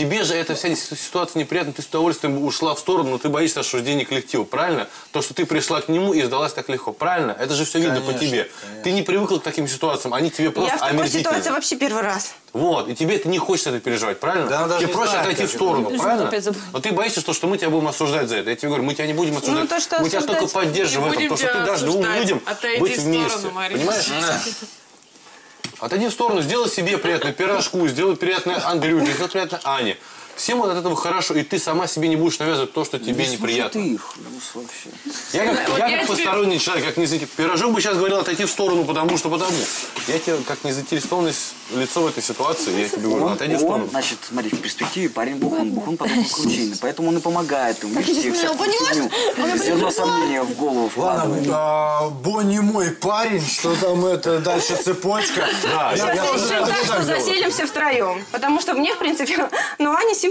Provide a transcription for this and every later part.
Тебе же эта вся ситуация неприятна, ты с удовольствием ушла в сторону, но ты боишься осуждения коллектива, правильно? То, что ты пришла к нему и сдалась так легко, правильно? Это же все видно по Конечно, тебе. Ты не привыкла к таким ситуациям, они тебе просто Я в такой ситуации вообще первый раз. Вот, и тебе это не хочется это переживать, правильно? Да, тебе проще знает, отойти в сторону, правильно? Но ты боишься, что, что мы тебя будем осуждать за это. Я тебе говорю, мы тебя не будем осуждать. Ну, то, что мы тебя только поддерживаем в этом, потому что ты дашь двум людям Отойди быть в вместе. сторону, Марина. Понимаешь? Отойди в сторону, сделай себе приятное пирожку, сделай приятное Андрюхе, сделай приятное Ане. Всем вот от этого хорошо, и ты сама себе не будешь навязывать то, что тебе неприятно. ты их, вообще. Я как, я я как посторонний человек, как не заинтересованный. Пирожок бы сейчас говорил отойти в сторону, потому что потому. Я тебе как не заинтересованное лицо в этой ситуации, я тебе говорю, отойди в он, сторону. значит, смотри, в перспективе парень бухан, бухан потом кручине, поэтому он и помогает ему. Всякую фигню, зерно сомнения в голову вкладывает. Ладно, а, Бо не мой парень, что там это дальше цепочка. Да, Я- я- я Сейчас тоже- я заселимся втроем. Потому что мне, в принципе, ну, Аня симпатичная.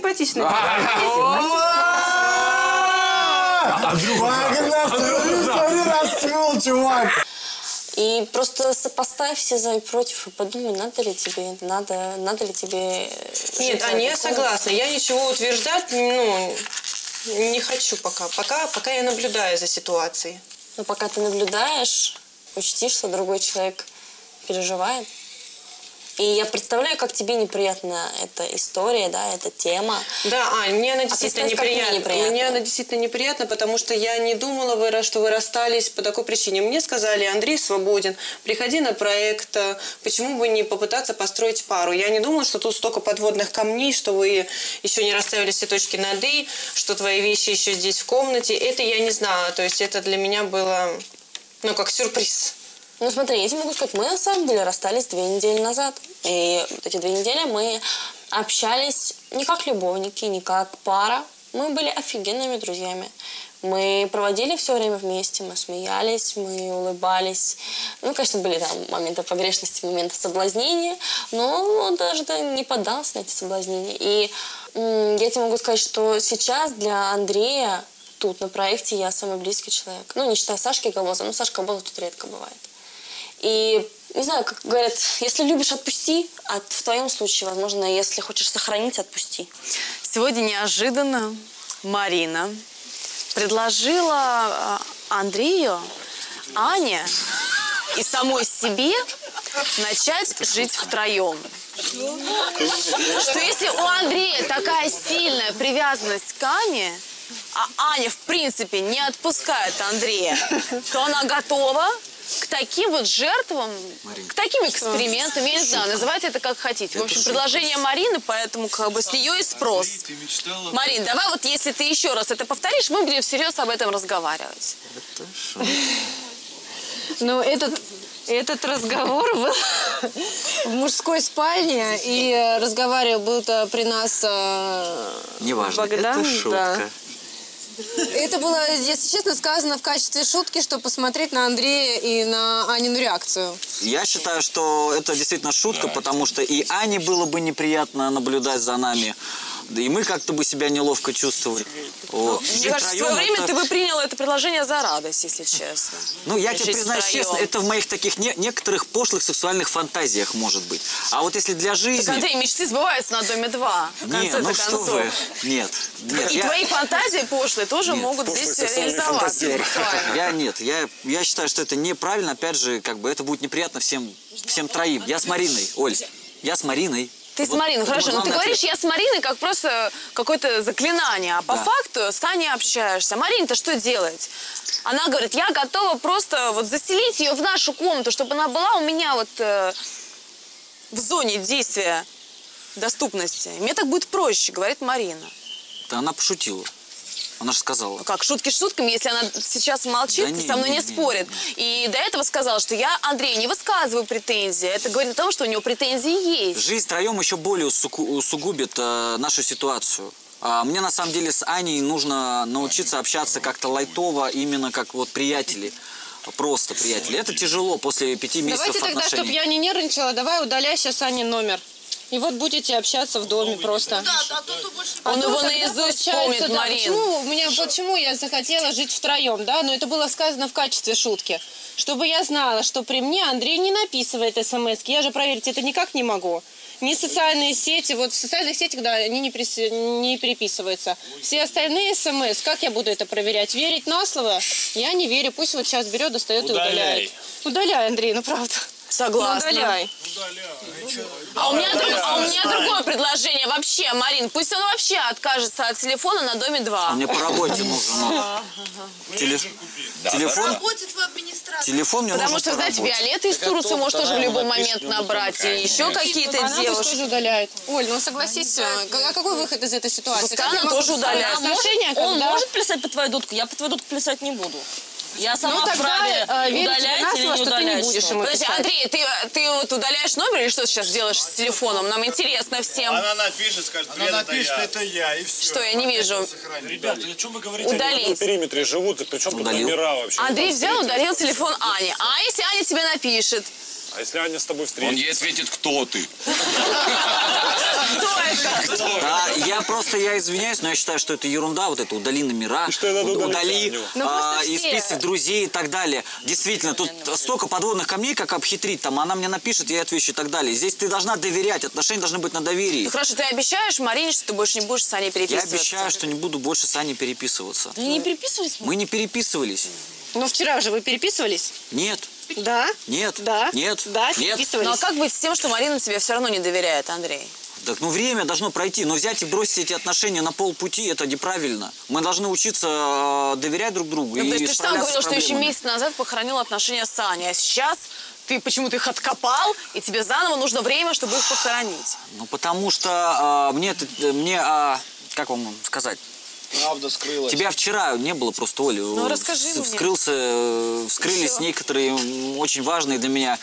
Смотри, расцвел, чувак. И просто сопоставь все за и против и подумай, надо ли тебе, надо, надо ли тебе... э, Нет, Аня, я согласна. Я ничего утверждать, ну, не хочу пока. Пока, пока я наблюдаю за ситуацией. Но пока ты наблюдаешь, учти, что другой человек переживает. И я представляю, как тебе неприятна эта история, да, эта тема. Да, Ань, мне она действительно представь, как мне неприятна. Мне она действительно неприятна, потому что я не думала, вы, что вы расстались по такой причине. Мне сказали, Андрей свободен, приходи на проект, э, почему бы не попытаться построить пару. Я не думала, что тут столько подводных камней, что вы еще не расставили все точки над «и», что твои вещи еще здесь в комнате. Это я не знала. То есть это для меня было, ну, как сюрприз. Ну смотри, я тебе могу сказать, мы на самом деле расстались две недели назад. И вот эти две недели мы общались не как любовники, не как пара. Мы были офигенными друзьями. Мы проводили все время вместе, мы смеялись, мы улыбались. Ну, конечно, были там моменты погрешности, моменты соблазнения, но он даже да, не поддался на эти соблазнения. И я тебе могу сказать, что сейчас для Андрея тут на проекте я самый близкий человек. Ну, не считая Сашки Колбоза, но Сашка Колбоза тут редко бывает. И, не знаю, как говорят, если любишь, отпусти, а в твоем случае, возможно, если хочешь сохранить, отпусти. Сегодня неожиданно Марина предложила э, Андрею, Ане и самой себе начать жить втроем. Что если у Андрея такая сильная привязанность к Ане, а Аня, в принципе, не отпускает Андрея, то она готова к таким вот жертвам, к таким экспериментам, я не знаю, называйте это как хотите. В общем, предложение Марины, поэтому как бы с нее и спрос. Марин, давай вот если ты еще раз это повторишь, мы будем всерьез об этом разговаривать. Ну, этот, этот разговор был в мужской спальне, и разговаривал был-то при нас... э, Неважно, Богдан, это шутка. Это было, если честно, сказано в качестве шутки, чтобы посмотреть на Андрея и на Анину реакцию. Я считаю, что это действительно шутка, потому что и Ане было бы неприятно наблюдать за нами, да и мы как-то бы себя неловко чувствовали. Вот. Мне Жить кажется, в свое время это- ты бы принял это предложение за радость, если честно. Ну, я тебе признаюсь втроем. честно, это в моих таких не- некоторых пошлых сексуальных фантазиях может быть. А вот если для жизни... Так, Андрей, мечты сбываются на Доме 2, в Не, конце-то ну что концов. вы. Нет. нет И я- твои фантазии пошлые тоже Нет, могут здесь реализоваться. Я нет, я, я считаю, что это неправильно. Опять же, как бы это будет неприятно всем, всем троим. Я с Мариной, Оль, я с Мариной. Ты с Вот Мариной, это хорошо, но ты главный говоришь, ответ. я с Мариной как просто какое-то заклинание, а по Да. факту с Аней общаешься. Марина-то что делать? Она говорит, я готова просто вот заселить ее в нашу комнату, чтобы она была у меня вот э, в зоне действия доступности. Мне так будет проще, говорит Марина. Да она пошутила. Она же сказала. Как шутки шутками, если она сейчас молчит, Да не, со мной не, не, не, спорит. И до этого сказала, что я Андрею не высказываю претензии. Это говорит о том, что у него претензии есть. Жизнь втроем еще более усугу- усугубит э, нашу ситуацию. А мне на самом деле с Аней нужно научиться общаться как-то лайтово, именно как вот приятели. Просто приятели. Это тяжело после пяти месяцев Давайте тогда, чтобы я не нервничала, давай удаляй сейчас Ане номер. И вот будете общаться в доме просто. А Он то его тогда наизусть получается, помнит, да, Марин. Почему, у меня, почему я захотела жить втроем, да? Но это было сказано в качестве шутки. Чтобы я знала, что при мне Андрей не написывает смс -ки. Я же проверить это никак не могу. ни социальные сети. Вот в социальных сетях, да, они не, прис- не переписываются. Все остальные смс, как я буду это проверять? Верить на слово? Я не верю. Пусть вот сейчас берет, достает и удаляет. Удаляй, Андрей, ну правда. Согласна. Ну, удаляй. А у, меня друг- а у меня другое предложение. Вообще, Марин, пусть он вообще откажется от телефона на Доме 2. А мне по работе нужен. ну. Теле- Телефон, телефон мне Потому нужен что, по знаете, работе. Виолетта из Турции может тоже в любой момент набрать. И еще какие-то Она девушки. тоже удаляет. Оль, ну согласись, а к- а какой выход из этой ситуации? Как я могу тоже удаляет. отношения, Он когда- может плясать под твою дудку? Я под твою дудку плясать не буду. Я сама Ну, тогда, вправе э, удалять на или не что ты не удалять. будешь ему Подожди, писать. Андрей, ты, ты вот удаляешь номер или что сейчас делаешь с телефоном? Нам интересно всем. Она напишет, скажет, Она это напишет, я. это я, и все. Что, я не вижу. Ребята, о чем вы говорите? Удалить. периметре живут, и причем тут номера вообще? Андрей взял, удалил телефон Ани. А если Аня тебе напишет? А если Аня с тобой Он встретится? ей ответит, кто ты. Кто это? Да, я просто, я извиняюсь, но я считаю, что это ерунда, вот это удали номера, И что надо удали? Ну, а, и список друзей и так далее. Действительно, тут столько подводных камней, как обхитрить, там она мне напишет, я отвечу и так далее. Здесь ты должна доверять, отношения должны быть на доверии. Ну хорошо, ты обещаешь Марине, что ты больше не будешь с Аней Я переписываться? обещаю, что не буду больше с Аней переписываться. Ты не переписывайся. Мы не переписывались. Но вчера же вы переписывались? Нет, Да. нет, Да. нет, Да, нет. Ну а как быть с тем, что Марина тебе все равно не доверяет, Андрей? Так, ну время должно пройти, но взять и бросить эти отношения на полпути, это неправильно. Мы должны учиться э, доверять друг другу Ну, и то есть ты же сам говорил, что еще месяц назад похоронил отношения с Аней, а сейчас ты почему-то их откопал, и тебе заново нужно время, чтобы их похоронить. Ну, потому что э, мне, мне, а, как вам сказать, Правда скрылась. тебя вчера не было просто, Оля. Ну, расскажи мне. Вскрылся, вскрылись Еще. некоторые очень важные для меня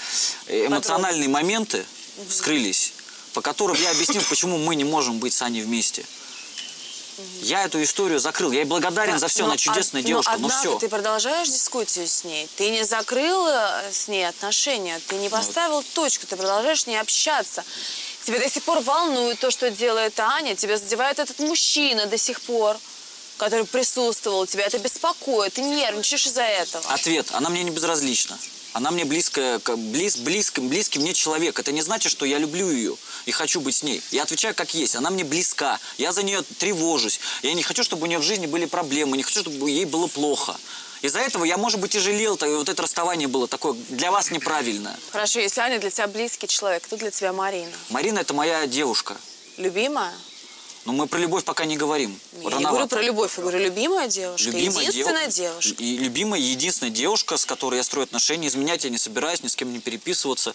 эмоциональные моменты, вскрылись, по которым я объяснил, почему мы не можем быть с Аней вместе. Я эту историю закрыл. Я ей благодарен за все, Но она чудесная од- девушка, но однако все. ты продолжаешь дискуссию с ней. Ты не закрыл э, с ней отношения, ты Ну, не поставил точку, ты продолжаешь с ней общаться. Тебя до сих пор волнует то, что делает Аня, тебя задевает этот мужчина до сих пор, который присутствовал, тебя это беспокоит, ты нервничаешь из-за этого. Ответ. Она мне не безразлична. Она мне близкая, близ, близко, близкий мне человек. Это не значит, что я люблю ее и хочу быть с ней. Я отвечаю как есть. Она мне близка. Я за нее тревожусь. Я не хочу, чтобы у нее в жизни были проблемы. Не хочу, чтобы ей было плохо. Из-за этого я, может быть, и жалел, то- и вот это расставание было такое для вас неправильное. Хорошо, если Аня для тебя близкий человек, кто для тебя Марина? Марина – это моя девушка. Любимая? Но мы про любовь пока не говорим. Я не говорю про любовь, я говорю любимая девушка, Любимая единственная дев- девушка. И любимая, единственная девушка, с которой я строю отношения. Изменять я не собираюсь, ни с кем не переписываться.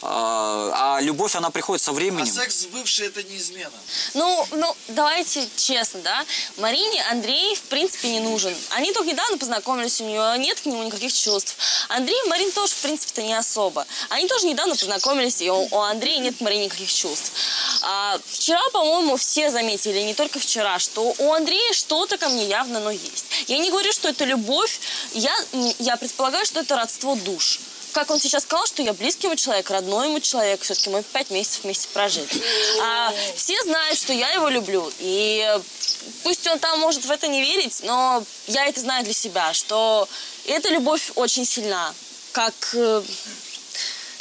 А, а любовь, она приходит со А временем. секс с бывшей это не измена. Ну, ну, давайте честно, да. Марине Андрей, в принципе, не нужен. Они только недавно познакомились, у нее нет к нему никаких чувств. Андрей и Марин тоже, в принципе-то, не особо. Они тоже недавно познакомились, и у, у Андрея нет к Марине никаких чувств. А, вчера, по-моему, все заметили, не только вчера, что у Андрея что-то ко мне явно, но есть. Я не говорю, что это любовь, я, я предполагаю, что это родство душ как он сейчас сказал, что я близкий ему человек, родной ему человек. Все-таки мы пять месяцев вместе прожили. А, все знают, что я его люблю. И пусть он там может в это не верить, но я это знаю для себя, что эта любовь очень сильна. Как... э,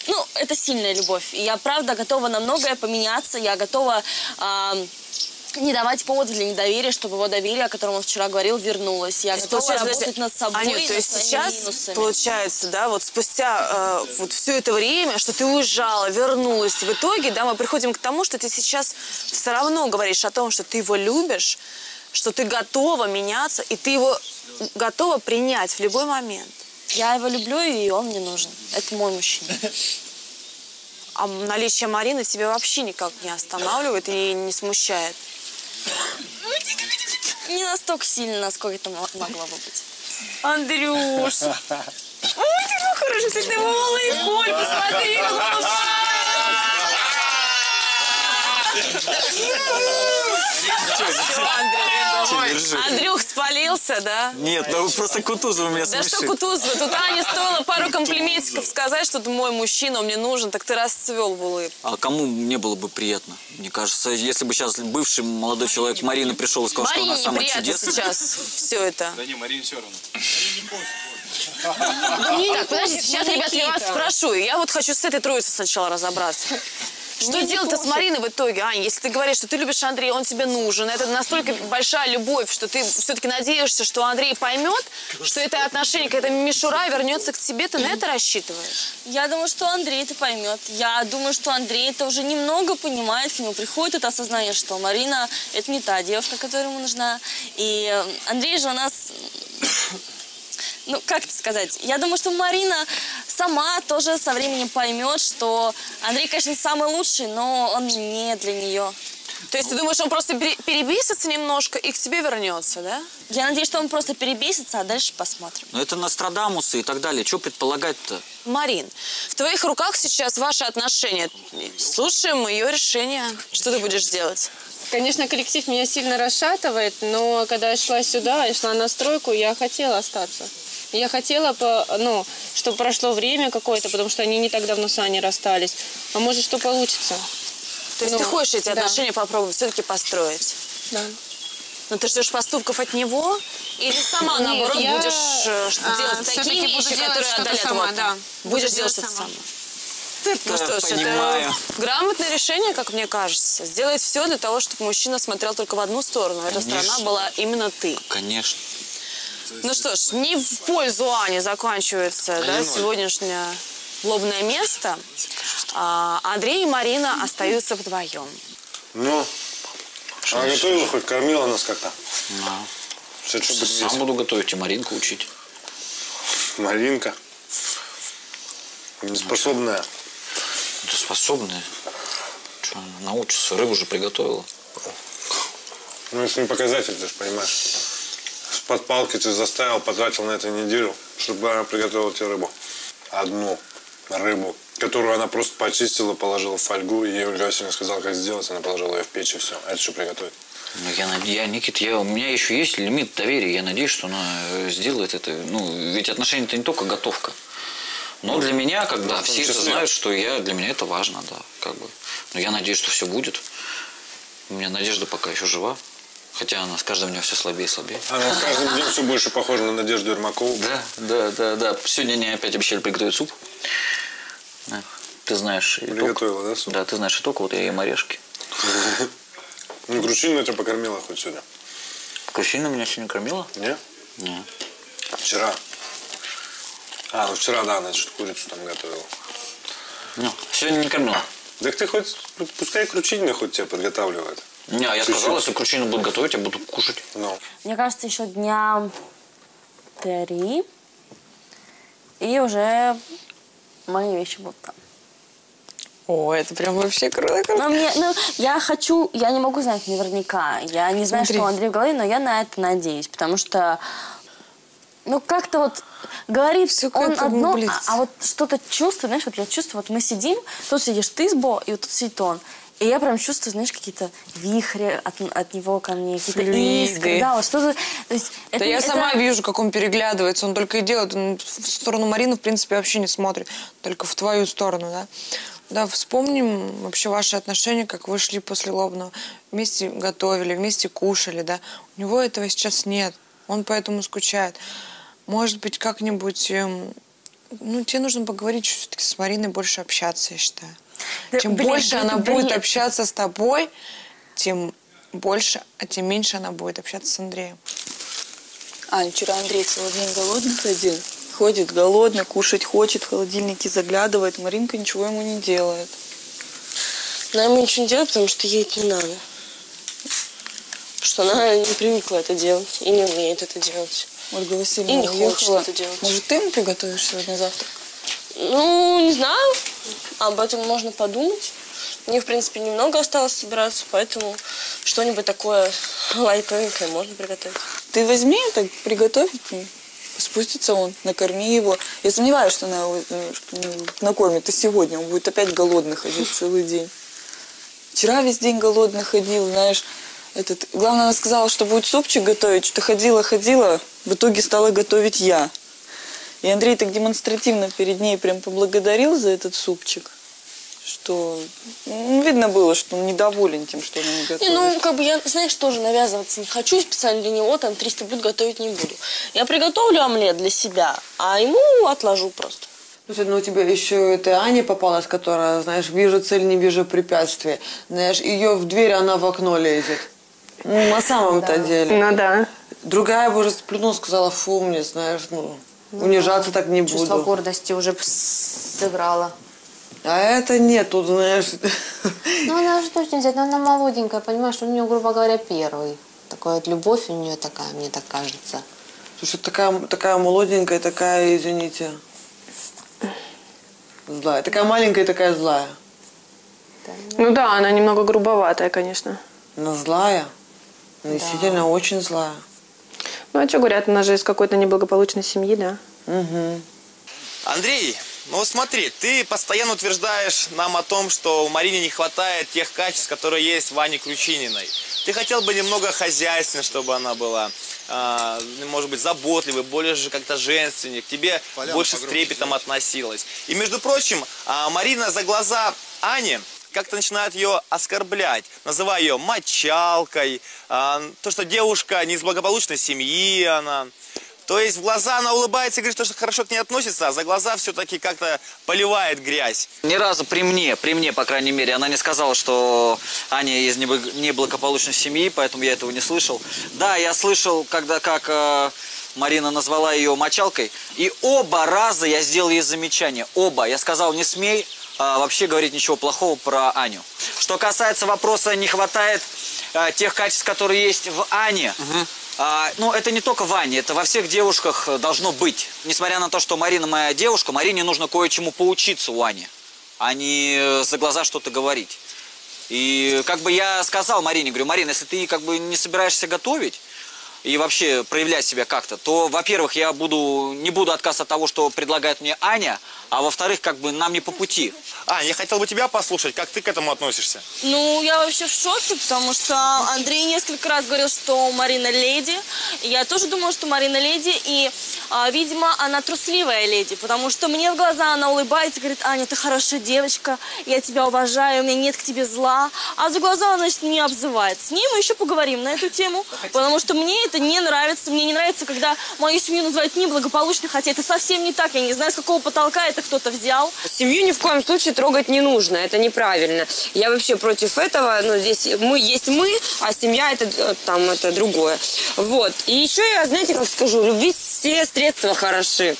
Ну, это сильная любовь. И я, правда, готова на многое поменяться. Я готова... не давать повод для недоверия, чтобы его доверие, о котором он вчера говорил, вернулось. Я готова получается, работать над собой, Анют, и то есть сейчас минусами. получается, да, вот спустя э, вот все это время, что ты уезжала, вернулась, в итоге, да, мы приходим к тому, что ты сейчас все равно говоришь о том, что ты его любишь, что ты готова меняться, и ты его готова принять в любой момент. Я его люблю, и он мне нужен. Это мой мужчина. А наличие Марины тебя вообще никак не останавливает и не смущает. Не настолько сильно, насколько это мо- могло бы быть. Андрюш! Ой, ты какой хороший, ты ты Коль, посмотри, какой Андрюх спалился, да? Нет, ну просто Кутузов меня Да что смешит. Кутузова, тут Ане стоило пару комплиментиков сказать, что ты мой мужчина, он мне нужен, так ты расцвел в улыбку. А кому мне было бы приятно? Мне кажется, если бы сейчас бывший молодой человек Марина пришел и сказал, что она самая чудесная. сейчас все это. Да не, Марине все равно. Так, подождите, сейчас, ребят, я вас спрошу. Я вот хочу с этой троицей сначала разобраться. Что делать-то с. Мариной в итоге, Аня? Если ты говоришь, что ты любишь Андрея, он тебе нужен, это настолько большая любовь, что ты все-таки надеешься, что Андрей поймет, что это отношение, какая-то мишура вернется к тебе, ты на это рассчитываешь? Я думаю, что Андрей это поймет. Я думаю, что Андрей это уже немного понимает, к нему приходит это осознание, что Марина это не та девушка, которая ему нужна. И э, Андрей же у нас, ну как это сказать, я думаю, что Марина сама тоже со временем поймет, что Андрей, конечно, самый лучший, но он не для нее. То есть ты думаешь, он просто пере- перебесится немножко и к тебе вернется, да? Я надеюсь, что он просто перебесится, а дальше посмотрим. Но это Нострадамусы и так далее. Что предполагать-то? Марин, в твоих руках сейчас ваши отношения. Слушаем ее решение. Что ты будешь делать? Конечно, коллектив меня сильно расшатывает, но когда я шла сюда, я шла на стройку, я хотела остаться. Я хотела, по- ну, чтобы прошло время какое-то, потому что они не так давно с Аней расстались. А может, что получится. То есть Ну, ты хочешь эти да. отношения попробовать все-таки построить? Да. Но ты ждешь поступков от него? Или сама, Нет, наоборот, я, будешь э, что- а, делать такие вещи, делать которые отдалят сама, да. Будешь делать что-то сама. сама. Ну что ж, это грамотное решение, как мне кажется. Сделать все для того, чтобы мужчина смотрел только в одну сторону. Эта Конечно. сторона была именно ты. Конечно. Ну что ж, не в пользу Ани заканчивается да, ноль. сегодняшнее лобное место. А Андрей и Марина остаются вдвоем. Ну, она готовила, хоть кормила нас как-то. Да. Все, что Сам буду готовить и Маринку учить. Маринка. Неспособная. Ты способная. Что, научится. Рыбу же приготовила. Ну, это не показатель, ты же понимаешь. С-под палки ты заставил, потратил на это неделю, чтобы она приготовила тебе рыбу. Одну рыбу, которую она просто почистила, положила в фольгу. И ей Ольга Васильевна сказала, как сделать. Она положила ее в печь и все. А это что приготовить? Ну, я, я, Никит, я, у меня еще есть лимит доверия. Я надеюсь, что она э, сделает это. Ну, ведь отношения это не только готовка. Но для меня, когда Ну, все это знают, что я, для меня это важно, да, как бы. Но я надеюсь, что все будет. У меня надежда пока еще жива. Хотя она с каждым днем все слабее и слабее. Она с каждым днем все больше похожа на Надежду Ермакову. Да, да, да, да. Сегодня они опять обещали приготовить суп. Да. Ты знаешь итог. Приготовила, да, суп? Да, ты знаешь итог, вот я ем орешки. Ну, Кручинина тебя покормила хоть сегодня? Крущина меня сегодня кормила? Не? Не. Вчера. А, ну вчера, да, она что-то курицу там готовила. Ну, сегодня не кормила. Так ты хоть, пускай Кручинина хоть тебя подготавливает. Не, а я Чуть-чуть. сказал, если кручину будут готовить, я буду кушать. Ну. Мне кажется, еще дня три, и уже мои вещи будут там. О, это прям вообще круто. круто. Но мне, ну, я хочу, я не могу знать наверняка. Я не знаю, Смотри. что у Андрея в голове, но я на это надеюсь, потому что, ну, как-то вот говорит Всё к он одно, а, а вот что-то чувствую, знаешь, вот я чувствую, вот мы сидим, тут сидишь ты с Бо, и вот тут сидит он. И я прям чувствую, знаешь, какие-то вихри от, от него ко мне, какие-то искры. Да, вот что-то... То есть, Да это, я это- сама вижу, как он переглядывается, он только и делает. Он в сторону Марины, в принципе, вообще не смотрит, только в твою сторону, да. Да, вспомним вообще ваши отношения, как вы шли после лобного. Вместе готовили, вместе кушали, да. У него этого сейчас нет, он поэтому скучает. Может быть, как-нибудь... ну, тебе нужно поговорить все-таки с Мариной, больше общаться, я считаю. Да, Чем блин, больше она это будет бред. общаться с тобой, тем больше, а тем меньше она будет общаться с Андреем. Ань, вчера Андрей целый день голодный ходил. Ходит голодный, кушать хочет, в холодильнике заглядывает. Маринка ничего ему не делает. Она ему ничего не делает, потому что ей это не надо. Потому что она не привыкла это делать и не умеет это делать. Ольга И Васильевна не хочет уехала. это делать. Может, ты ему приготовишь сегодня завтрак? Ну, не знаю. Об этом можно подумать. Мне, в принципе, немного осталось собираться, поэтому что-нибудь такое лайтовенькое можно приготовить. Ты возьми, так приготовь. Спустится он, накорми его. Я сомневаюсь, что она э, накормит. И сегодня он будет опять голодный ходить целый день. Вчера весь день голодный ходил, знаешь. Этот... Главное, она сказала, что будет супчик готовить. Что ходила-ходила, в итоге стала готовить я. И Андрей так демонстративно перед ней прям поблагодарил за этот супчик, что ну, видно было, что он недоволен тем, что она не готовит. Не, ну, как бы я, знаешь, тоже навязываться не хочу, специально для него там 300 блюд готовить не буду. Я приготовлю омлет для себя, а ему отложу просто. Слушай, ну у тебя еще эта Аня попалась, которая, знаешь, вижу цель, не вижу препятствия. Знаешь, ее в дверь, она в окно лезет. Ну, на самом-то деле. Ну да. Другая бы уже сплюнула, сказала, фу, мне, знаешь, ну, унижаться так не Чувство буду. гордости уже сыграло. А это нет, тут, знаешь, Ну, она же точно взять, но она молоденькая, понимаешь, у нее, грубо говоря, первый. Такая вот любовь у нее такая, мне так кажется. слушай, такая, такая молоденькая, такая, извините, злая. Такая маленькая, такая злая. Ну да, она немного грубоватая, конечно. Она злая. Она действительно очень злая. Ну а что говорят, она же из какой-то неблагополучной семьи, да? Угу. Андрей, ну вот смотри, ты постоянно утверждаешь нам о том, что у Марине не хватает тех качеств, которые есть в Ане Ключининой. Ты хотел бы немного хозяйственной, чтобы она была, а, может быть, заботливой, более же как-то женственней, к тебе Поляну больше с трепетом относилась. И, между прочим, а, Марина за глаза Ани как-то начинает ее оскорблять, называя ее мочалкой, а, то, что девушка не из благополучной семьи она. То есть в глаза она улыбается и говорит, что хорошо к ней относится, а за глаза все-таки как-то поливает грязь. Ни разу при мне, при мне, по крайней мере, она не сказала, что Аня из небл- неблагополучной семьи, поэтому я этого не слышал. Да, я слышал, когда как э, Марина назвала ее мочалкой, и оба раза я сделал ей замечание. Оба. Я сказал, не смей а, вообще говорить ничего плохого про Аню. Что касается вопроса, не хватает а, тех качеств, которые есть в Ане, а, ну, это не только в Ане, это во всех девушках э, должно быть. Несмотря на то, что Марина моя девушка, Марине нужно кое-чему поучиться у Ани, а не э, за глаза что-то говорить. И как бы я сказал Марине, говорю, Марина, если ты как бы не собираешься готовить и вообще проявлять себя как-то, то, во-первых, я буду, не буду отказ от того, что предлагает мне Аня, а во-вторых, как бы нам не по пути. Ань, я хотел бы тебя послушать, как ты к этому относишься? Ну, я вообще в шоке, потому что Андрей несколько раз говорил, что Марина леди. Я тоже думала, что Марина леди. И, а, видимо, она трусливая леди, потому что мне в глаза она улыбается, говорит, Аня, ты хорошая девочка, я тебя уважаю, у меня нет к тебе зла. А за глаза она, значит, меня обзывает. С ней мы еще поговорим на эту тему, потому что мне это не нравится. Мне не нравится, когда мою семью называют неблагополучной, хотя это совсем не так. Я не знаю, с какого потолка это кто-то взял. Семью ни в коем случае трогать не нужно, это неправильно. Я вообще против этого, но здесь мы есть мы, а семья это э, там это другое. Вот. И еще я, знаете, как скажу, любви все средства хороши.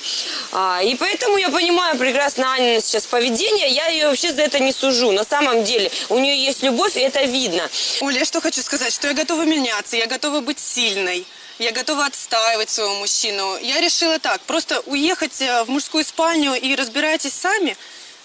А, и поэтому я понимаю прекрасно Анина сейчас поведение, я ее вообще за это не сужу. На самом деле у нее есть любовь, и это видно. Оля, я что хочу сказать, что я готова меняться, я готова быть сильной. Я готова отстаивать своего мужчину. Я решила так, просто уехать э, в мужскую спальню и разбирайтесь сами.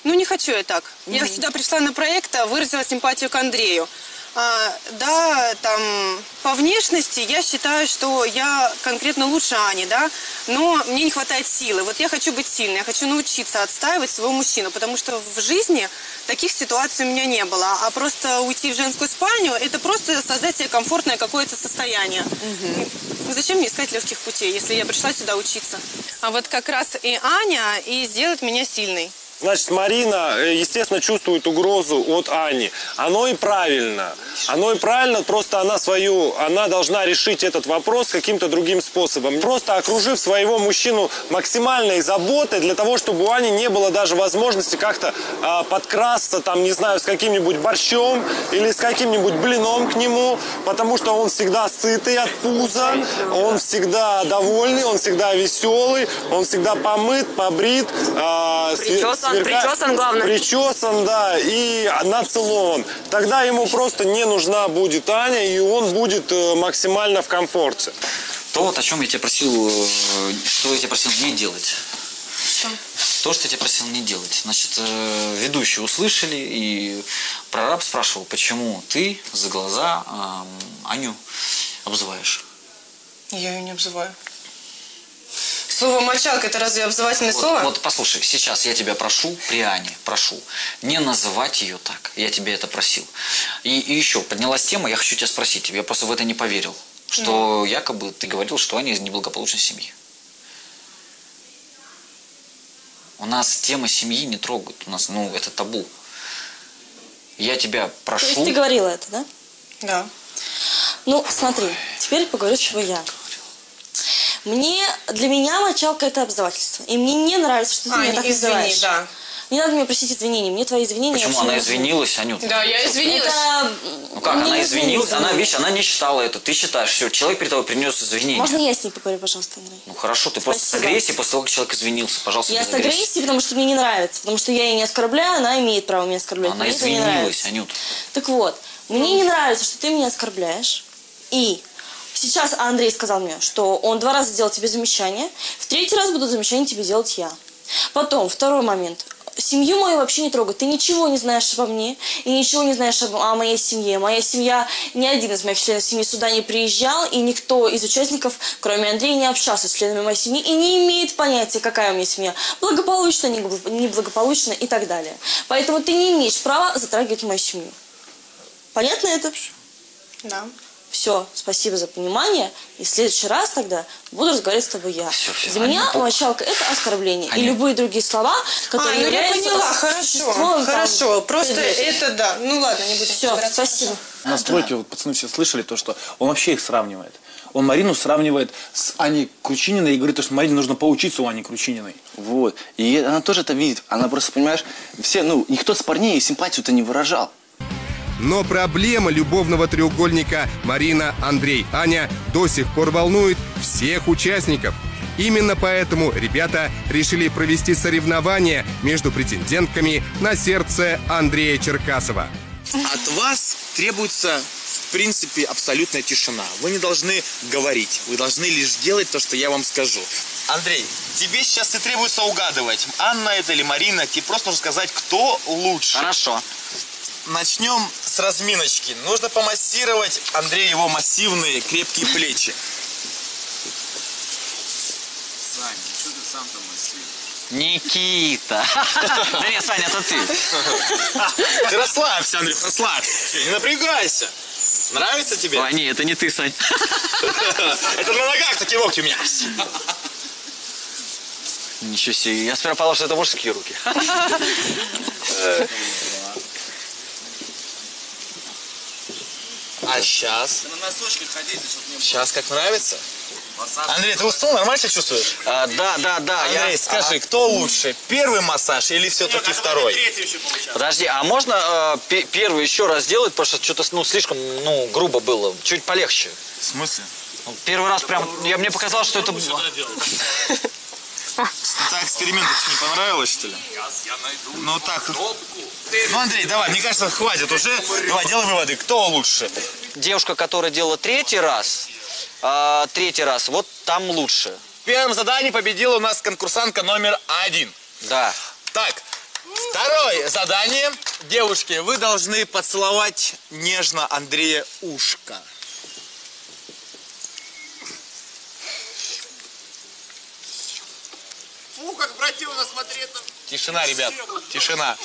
Ну, не хочу я так. Я сюда пришла на проект, а выразила симпатию к Андрею. А, да, там, по внешности я считаю, что я конкретно лучше Ани, да, но мне не хватает силы. Вот я хочу быть сильной, я хочу научиться отстаивать своего мужчину, потому что в жизни таких ситуаций у меня не было. А просто уйти в женскую спальню, это просто создать себе комфортное какое-то состояние. Зачем мне искать легких путей, если я пришла сюда учиться? А вот как раз и Аня и сделает меня сильной. Значит, Марина, э, естественно, чувствует угрозу от Ани. Оно и правильно. Оно и правильно, просто она свою, она должна решить этот вопрос каким-то другим способом. Просто окружив своего мужчину максимальной заботой для того, чтобы у Ани не было даже возможности как-то а, подкрасться, там, не знаю, с каким-нибудь борщом или с каким-нибудь блином к нему, потому что он всегда сытый от пуза, он всегда довольный, он всегда веселый, он всегда помыт, побрит, све- Причесан, причесан, главное. Причесан, да, и нацелован. Тогда ему просто не нужна будет Аня, и он будет э, максимально в комфорте. То, вот о чем я тебя просил, э, что я тебя просил не делать. То, что я тебя просил не делать. Значит, э, ведущие услышали, и прораб спрашивал, почему ты за глаза Аню обзываешь. Я ее не обзываю. Слово мочалка это разве обзывательное Вот, слово? вот послушай, сейчас я тебя прошу, при Ане, прошу, не называть ее так. Я тебе это просил. И, и еще, поднялась тема, я хочу тебя спросить, я просто в это не поверил, что якобы ты говорил, что Аня из неблагополучной семьи. У нас тема семьи не трогают, у нас, ну, это табу. Я тебя То прошу... есть ты говорила это, да? Да. Ну, смотри, теперь поговорю, чего я. Мне, для меня мочалка это обзывательство. И мне не нравится, что ты Ань, меня так извини, называешь. да. Не надо мне просить извинений, мне твои извинения Почему она извинилась, Анют? Да, я извинилась. Это... Ну как, мне она извинилась, она, видишь, она не считала это. Ты считаешь, все, человек перед тобой принес извинения. Можно я с ней поговорю, пожалуйста, Андрей? Ну хорошо, ты просто с Спасибо. агрессией после того, как человек извинился, пожалуйста, Я без с агрессией, потому что мне не нравится. Потому что я ее не оскорбляю, она имеет право меня оскорблять. Она мне извинилась, нравится. Анют. Так вот, мне не нравится, что ты меня оскорбляешь. И сейчас Андрей сказал мне, что он два раза сделал тебе замечание, в третий раз буду замечание тебе делать я. Потом, второй момент. Семью мою вообще не трогай. Ты ничего не знаешь обо мне и ничего не знаешь об- о моей семье. Моя семья, ни один из моих членов семьи сюда не приезжал, и никто из участников, кроме Андрея, не общался с членами моей семьи и не имеет понятия, какая у меня семья. Благополучно, неблагополучно и так далее. Поэтому ты не имеешь права затрагивать мою семью. Понятно это? Да. Все, спасибо за понимание. И в следующий раз тогда буду разговаривать с тобой я. Всё, всё, Для меня Аня, мочалка это оскорбление. И Аня. любые другие слова, которые А, ну я являются поняла, хорошо, там, хорошо. Просто это да. Ну ладно, не будем Все, спасибо. На стройке, вот пацаны все слышали то, что он вообще их сравнивает. Он Марину сравнивает с Аней Кручининой и говорит, что Марине нужно поучиться у Ани Кручининой. Вот. И она тоже это видит. Она просто, понимаешь, все, ну, никто с парней симпатию-то не выражал. Но проблема любовного треугольника Марина, Андрей, Аня до сих пор волнует всех участников. Именно поэтому ребята решили провести соревнование между претендентками на сердце Андрея Черкасова. От вас требуется, в принципе, абсолютная тишина. Вы не должны говорить, вы должны лишь делать то, что я вам скажу. Андрей, тебе сейчас и требуется угадывать, Анна это или Марина. Тебе просто нужно сказать, кто лучше. Хорошо. Начнем с разминочки. Нужно помассировать Андрею его массивные, крепкие плечи. Саня, что ты сам там Никита. Да нет, Саня, это ты. Ты расслабься, Андрей, расслабься. Не напрягайся. Нравится тебе? Ой, не, это не ты, Сань. Это на ногах такие локти у меня. Ничего себе, я сперва подумал, что это мужские руки. А сейчас? На носочках ходить, чтобы не Сейчас как нравится? Андрей, ты устал? Нормально себя чувствуешь? А, да, да, да. Андрей, я- скажи, Ага. кто лучше? Первый массаж или все-таки второй? Подожди, а можно э, пе- первый еще раз сделать, потому что что-то ну, слишком ну, грубо было. Чуть полегче. В смысле? Первый раз прям, я, мне показалось, что это... Так, эксперимент не понравилось, что ли? Ну так. Ну, Андрей, давай, мне кажется, хватит уже. Давай, делай выводы. Кто лучше? Девушка, которая делала третий раз, а, третий раз, вот там лучше. В первом задании победила у нас конкурсантка номер один. Да. Так, второе задание. Девушки, вы должны поцеловать нежно Андрея ушко. Фу, как противно смотреть на... Тишина, ребят, тишина.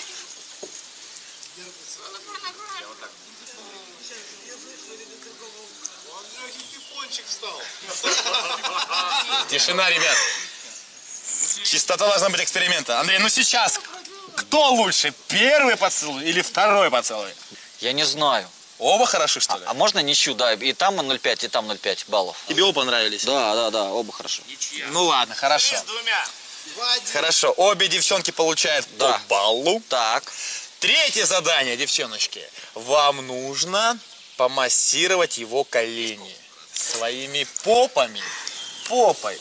Тишина, ребят. Чистота должна быть эксперимента. Андрей, ну сейчас, кто лучше, первый поцелуй или второй поцелуй? Я не знаю. Оба хороши, что ли? А можно ничью, да, и там 0,5, и там 0,5 баллов. Тебе оба понравились? Да, да, да, оба хорошо. Ну ладно, хорошо. Хорошо, обе девчонки получают по баллу. Так. Третье задание, девчоночки. Вам нужно помассировать его колени своими попами. Попой.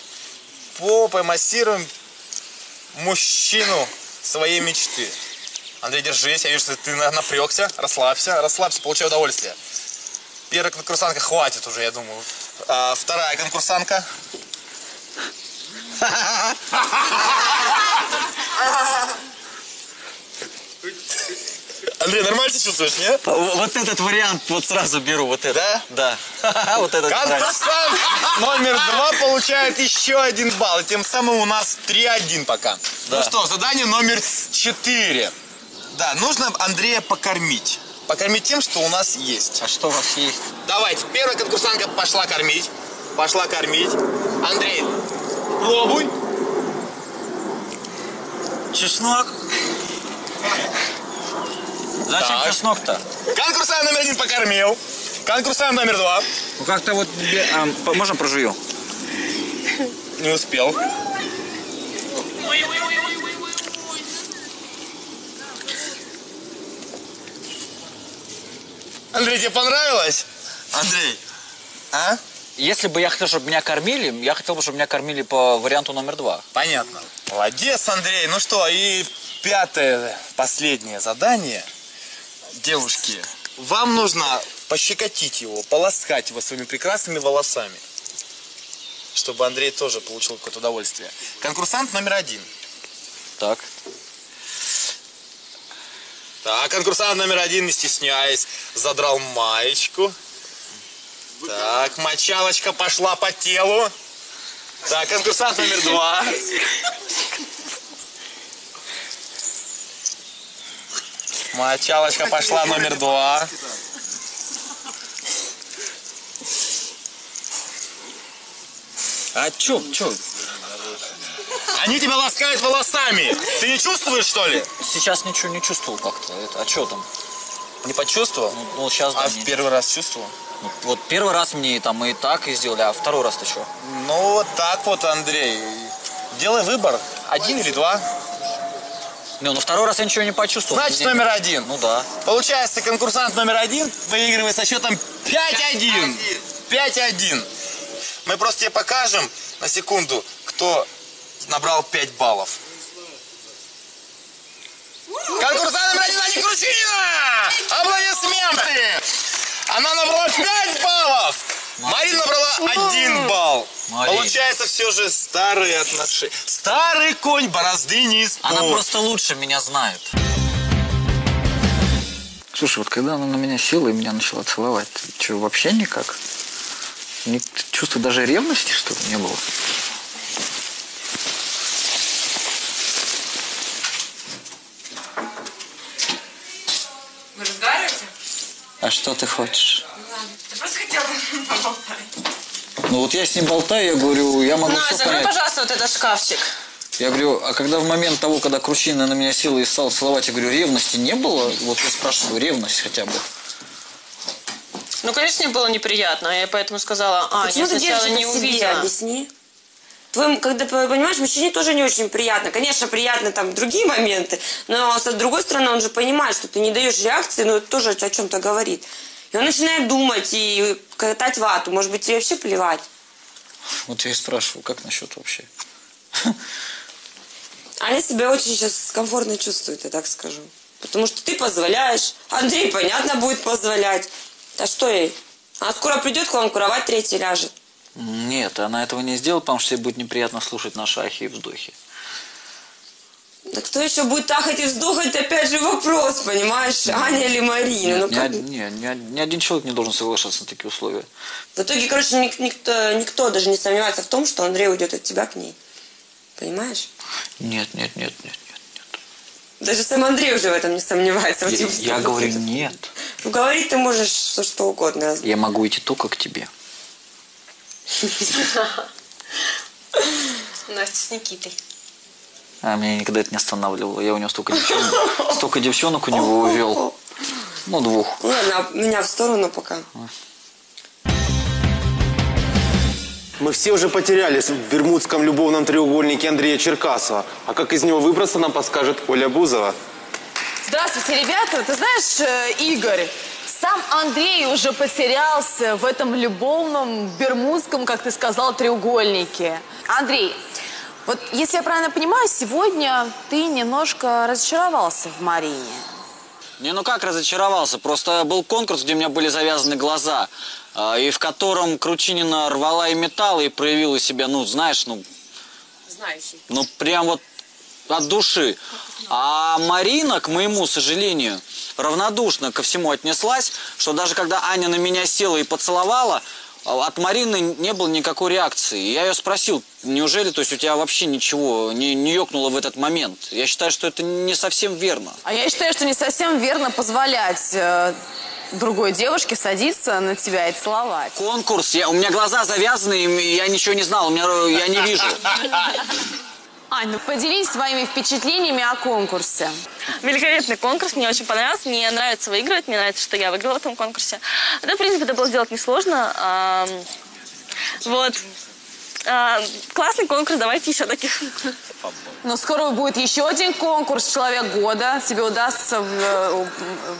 Попой массируем мужчину своей мечты. Андрей, держись, я вижу, что ты на- напрягся. Расслабься, расслабься, получай удовольствие. Первая конкурсантка хватит уже, я думаю. А, вторая конкурсантка. Андрей, нормально себя чувствуешь, нет? Вот этот вариант вот сразу беру, вот это. Да? Да. Вот этот Конкурсант номер два получает еще один балл. И тем самым у нас 3-1 пока. Да. Ну что, задание номер 4. Да, нужно Андрея покормить. Покормить тем, что у нас есть. А что у вас есть? Давайте, первая конкурсантка пошла кормить. Пошла кормить. Андрей, пробуй. Чеснок. Зачем Так. чеснок-то? Конкурсант номер один покормил. Конкурсант номер два. Ну как-то вот, а, можно прожую? Не успел. Андрей, тебе понравилось? Андрей, а? Если бы я хотел, чтобы меня кормили, я хотел бы, чтобы меня кормили по варианту номер два. Понятно. Молодец, Андрей. Ну что, и пятое, последнее задание. Девушки, вам нужно пощекотить его, полоскать его своими прекрасными волосами. Чтобы Андрей тоже получил какое-то удовольствие. Конкурсант номер один. Так. Так, конкурсант номер один, не стесняясь, задрал маечку. Так, мочалочка пошла по телу. Так, конкурсант номер два. Мочалочка пошла номер два. А чё, чё? Они тебя ласкают волосами. Ты не чувствуешь, что ли? Сейчас ничего не чувствовал как-то. А что там? Не почувствовал? Ну, сейчас А в первый раз чувствовал? Вот первый раз мне там и так и сделали, а второй раз-то что? Ну, вот так вот, Андрей. Делай выбор. Один или два. Не, ну второй раз я ничего не почувствовал. Значит, Мне- номер один. Ну да. Получается, конкурсант номер один выигрывает со счетом 5-1. 5-1. Мы просто тебе покажем на секунду, кто набрал 5 баллов. Конкурсант номер один Аня Кручинина! Аплодисменты! Она набрала 5 баллов! Марина набрала 1 балл. Марина. Получается все же старые отношения. Старый конь борозды не испортит. Она просто лучше меня знает. Слушай, вот когда она на меня села и меня начала целовать, что, вообще никак? Ни- чувства даже ревности, что ли, не было? А что ты хочешь? Я просто хотела поболтать. Ну вот я с ним болтаю, я говорю, я могу На, все закрой, понять. пожалуйста, вот этот шкафчик. Я говорю, а когда в момент того, когда Кручина на меня села и стал целовать, я говорю, ревности не было? Вот я спрашиваю, ревность хотя бы. Ну, конечно, мне было неприятно, я поэтому сказала, а, Почему я сначала не себе? увидела. Объясни. Твоим, когда, понимаешь, мужчине тоже не очень приятно. Конечно, приятно там другие моменты, но с другой стороны, он же понимает, что ты не даешь реакции, но это тоже о чем-то говорит. И он начинает думать и катать вату. Может быть, тебе вообще плевать. Вот я и спрашиваю, как насчет вообще? Аня себя очень сейчас комфортно чувствует, я так скажу. Потому что ты позволяешь. Андрей, понятно, будет позволять. Да что ей? Она скоро придет к вам, кровать третья ляжет. Нет, она этого не сделала, потому что ей будет неприятно слушать наши ахи и вздохи. Да кто еще будет ахать и вздохать, опять же вопрос, понимаешь? Аня или Марина? Нет, ну ни, как? ни од- ни один человек не должен соглашаться на такие условия. В итоге, короче, ник- никто, никто даже не сомневается в том, что Андрей уйдет от тебя к ней. Понимаешь? Нет, нет, нет, нет. Даже сам Андрей уже в этом не сомневается. Я, я говорю, нет. Ну, говорить ты можешь все что угодно. Я могу идти только к тебе. Настя с Никитой. А меня никогда это не останавливало. Я у него столько девчонок, столько девчонок у него увел. Ну, двух. Ну, ладно, меня в сторону пока. Мы все уже потерялись в бермудском любовном треугольнике Андрея Черкасова. А как из него выбраться, нам подскажет Оля Бузова. Здравствуйте, ребята. Ты знаешь, э, Игорь, сам Андрей уже потерялся в этом любовном бермудском, как ты сказал, треугольнике. Андрей, вот если я правильно понимаю, сегодня ты немножко разочаровался в Марине. Не, ну как разочаровался? Просто был конкурс, где у меня были завязаны глаза, а, и в котором Кручинина рвала и металла, и проявила себя, ну, знаешь, ну, Знающий. ну, прям вот от души. А Марина, к моему сожалению, равнодушно ко всему отнеслась, что даже когда Аня на меня села и поцеловала, от Марины не было никакой реакции. Я ее спросил, неужели, то есть у тебя вообще ничего не, не ёкнуло в этот момент? Я считаю, что это не совсем верно. А я считаю, что не совсем верно позволять э, другой девушке садиться на тебя и целовать. Конкурс, я, у меня глаза завязаны, и я ничего не знал, у меня, я не вижу. Ань, ну поделись своими впечатлениями о конкурсе. Великолепный конкурс, мне очень понравился. Мне нравится выигрывать, мне нравится, что я выиграла в этом конкурсе. Да, в принципе, это было сделать несложно. Вот. А, классный конкурс, давайте еще таких. Но скоро будет еще один конкурс «Человек года». Тебе удастся э,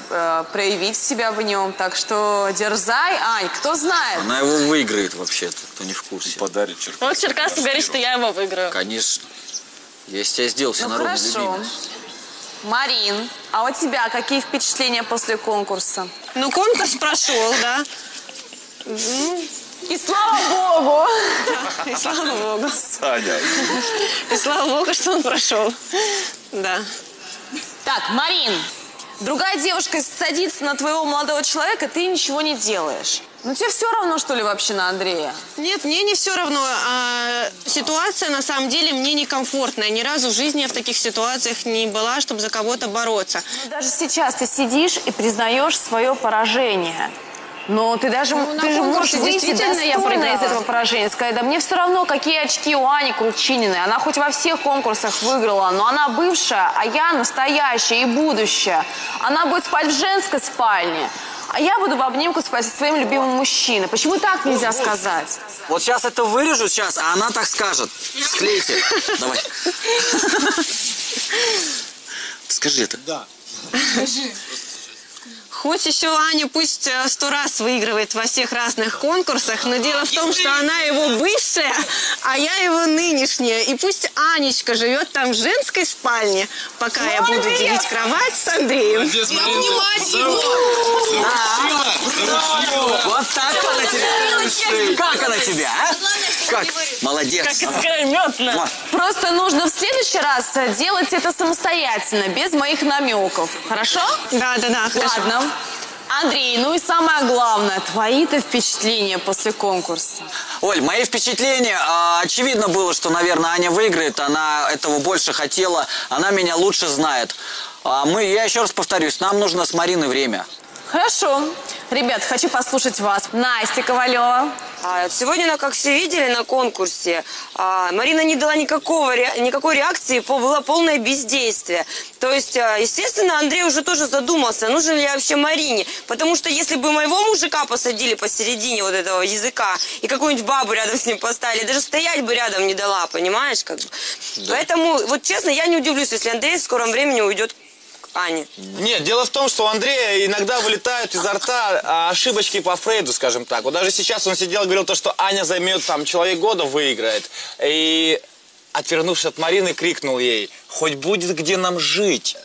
э, проявить себя в нем. Так что дерзай, Ань, кто знает. Она его выиграет вообще-то, кто не в курсе. Подарит Черкасов. Вот Черкасов говорит, что я его выиграю. Конечно. Я из тебя сделал Ну всенародный хорошо. любимец. Марин, а у тебя какие впечатления после конкурса? Ну, конкурс прошел, да. И слава богу! И слава богу. Саня. И слава богу, что он прошел. Да. Так, Марин, другая девушка садится на твоего молодого человека, ты ничего не делаешь. Ну тебе все равно, что ли, вообще на Андрея? Нет, мне не все равно. А, ситуация на самом деле мне некомфортная. Ни разу в жизни я в таких ситуациях не была, чтобы за кого-то бороться. Ну, даже сейчас ты сидишь и признаешь свое поражение. Но ты даже Ну, ты же можешь выйти действительно я достойно из проиграла. этого поражения. Сказать, да мне все равно, какие очки у Ани Кручининой. Она хоть во всех конкурсах выиграла, но она бывшая, а я настоящая и будущая. Она будет спать в женской спальне. А я буду в обнимку спать со своим любимым мужчиной. Почему так нельзя сказать? Вот сейчас это вырежу сейчас, а она так скажет. Склейте. Давай. Скажи это. Да. Хоть еще Аня пусть э, сто раз выигрывает во всех разных конкурсах, но дело в том, что она его бывшая, а я его нынешняя. И пусть Анечка живет там в женской спальне, пока я буду делить кровать с Андреем. Вот так она тебя. Как она тебя, а? Как? Молодец. Как искрометно. Просто нужно в следующий раз делать это самостоятельно, без моих намеков. Хорошо? Да, да, да, хорошо. Ладно. Андрей, ну и самое главное, твои-то впечатления после конкурса. Оль, мои впечатления, а, очевидно было, что, наверное, Аня выиграет, она этого больше хотела, она меня лучше знает. А мы, я еще раз повторюсь, нам нужно с Мариной время. Хорошо. Ребят, хочу послушать вас. Настя Ковалева. А, Сегодня, ну, как все видели на конкурсе, а, Марина не дала никакого, никакой реакции, было полное бездействие. То есть, а, естественно, Андрей уже тоже задумался, нужен ли я вообще Марине. Потому что если бы моего мужика посадили посередине вот этого языка и какую-нибудь бабу рядом с ним поставили, даже стоять бы рядом не дала, понимаешь? Как бы. Поэтому, вот честно, я не удивлюсь, если Андрей в скором времени уйдет к Ане. Нет, дело в том, что у Андрея иногда вылетают изо рта а, ошибочки по Фрейду, скажем так. Вот даже сейчас он сидел говорил то, что Аня займет там человек года, выиграет. И отвернувшись от Марины, крикнул ей, хоть будет где нам жить.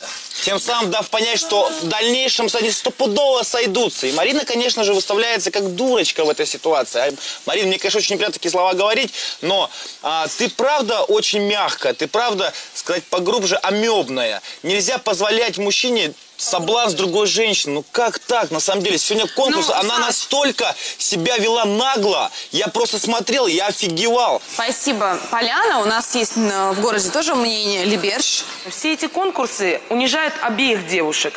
Тем самым дав понять, что в дальнейшем они стопудово сойдутся. И Марина, конечно же, выставляется как дурочка в этой ситуации. А, Марина, мне, конечно, очень неприятно такие слова говорить, но а, ты правда очень мягкая, ты правда, сказать погрубже, амебная. Нельзя позволять мужчине соблазн с другой женщины. Ну как так, на самом деле? Сегодня конкурс, Ну, она Саш. настолько себя вела нагло. Я просто смотрел, я офигевал. Спасибо, Поляна. У нас есть м, в городе тоже мнение Либерш. Все эти конкурсы унижают обеих девушек.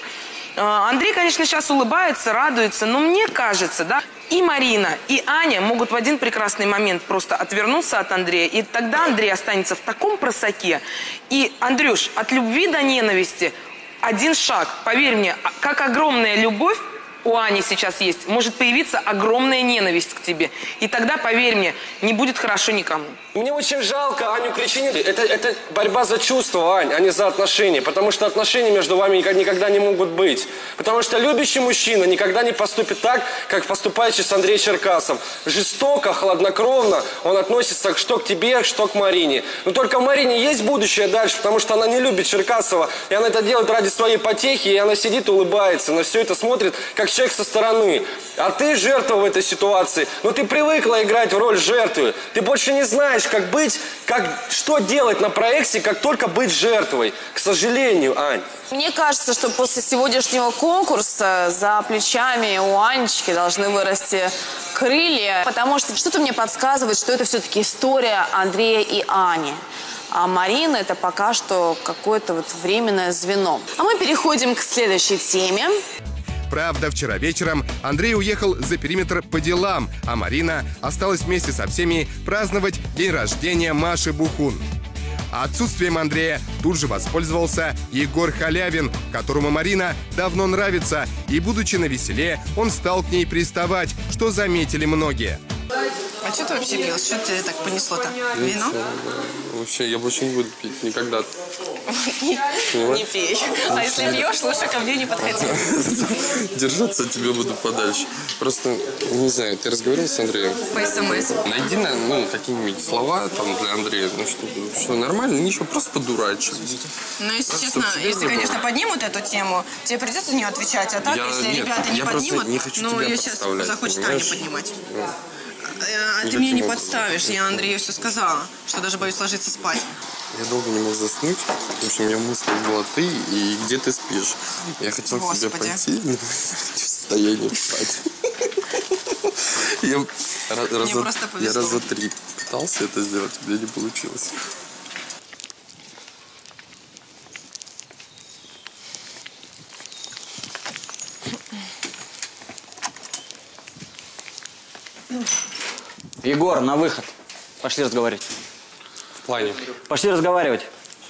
Э, Андрей, конечно, сейчас улыбается, радуется, но мне кажется, да, и Марина, и Аня могут в один прекрасный момент просто отвернуться от Андрея, и тогда Андрей останется в таком просаке. И, Андрюш, от любви до ненависти один шаг. Поверь мне, а- как огромная любовь у Ани сейчас есть, может появиться огромная ненависть к тебе. И тогда, поверь мне, не будет хорошо никому. Мне очень жалко Аню Кричинину. Это, это борьба за чувства, Ань, а не за отношения. Потому что отношения между вами никогда не могут быть. Потому что любящий мужчина никогда не поступит так, как поступает сейчас Андрей Черкасов. Жестоко, хладнокровно он относится что к тебе, что к Марине. Но только в Марине есть будущее дальше, потому что она не любит Черкасова. И она это делает ради своей потехи, и она сидит улыбается. На все это смотрит, как человек со стороны. А ты жертва в этой ситуации. Но ты привыкла играть в роль жертвы. Ты больше не знаешь, как быть, как, что делать на проекте, как только быть жертвой. К сожалению, Ань. Мне кажется, что после сегодняшнего конкурса за плечами у Анечки должны вырасти крылья, потому что что-то мне подсказывает, что это все-таки история Андрея и Ани. А Марина это пока что какое-то вот временное звено. А мы переходим к следующей теме. Правда, вчера вечером Андрей уехал за периметр по делам, а Марина осталась вместе со всеми праздновать день рождения Маши Бухун. Отсутствием Андрея тут же воспользовался Егор Халявин, которому Марина давно нравится, и, будучи на веселе, он стал к ней приставать, что заметили многие. А что ты вообще пил? Что тебе так понесло-то? Вино? Вообще, я больше не буду пить никогда. Не пей. А если пьешь, лучше ко мне не подходи. Держаться от тебя буду подальше. Просто, не знаю, ты разговаривал с Андреем? По СМС. Найди на, ну, какие-нибудь слова там для Андрея, ну, что, что нормально, ничего, просто подурачить. Ну, если честно, если, конечно, поднимут эту тему, тебе придется нее отвечать. А так, Я- если ребята не я поднимут, не ну, ее сейчас захочет Аня поднимать. Ну, А ты меня не подставишь, я Андрею все сказала, что даже боюсь ложиться спать. Я долго не мог заснуть, потому что у меня в мыслях была ты и где ты спишь. Я хотел к тебе Господи. пойти, но в состоянии встать. Я, ра- раза, просто я повезло. раза три пытался это сделать, у меня не получилось. Егор, на выход. Пошли разговаривать. В плане, Пошли разговаривать.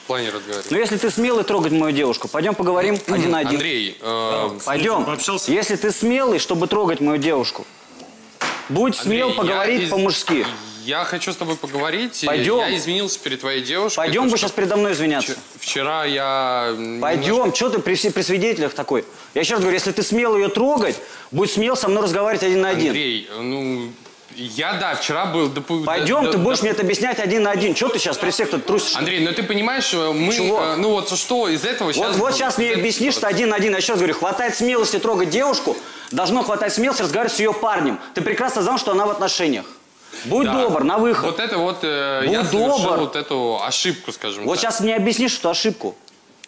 в плане разговаривать. Ну, если ты смелый трогать мою девушку, пойдем поговорим один на один. Андрей, э, Пойдем. Если ты смелый, чтобы трогать мою девушку, будь смел Андрей, я поговорить из- по-мужски. Я хочу с тобой поговорить. Пойдем. Я извинился перед твоей девушкой. Пойдем бы что сейчас передо мной извиняться. Вчера я... Пойдем, что ты при, при свидетелях такой? Я еще раз говорю, если ты смел ее трогать, будь смел со мной разговаривать один на один. Андрей, ну... Я, да, вчера был... допу- Пойдем, да- ты да- будешь мне это объяснять один на один. Что ты сейчас при всех тут трусишь? Андрей, ну ты понимаешь, мы... Чего? э, ну вот что из этого сейчас... Вот, вот сейчас мне объяснишь, что один на один. Я сейчас говорю, хватает смелости трогать девушку, должно хватать смелости разговаривать с ее парнем. Ты прекрасно знал, что она в отношениях. Будь Да. добр, на выход. Вот это вот... э, Будь я добр. вот эту ошибку, скажем Вот так. сейчас мне объяснишь, что ошибку.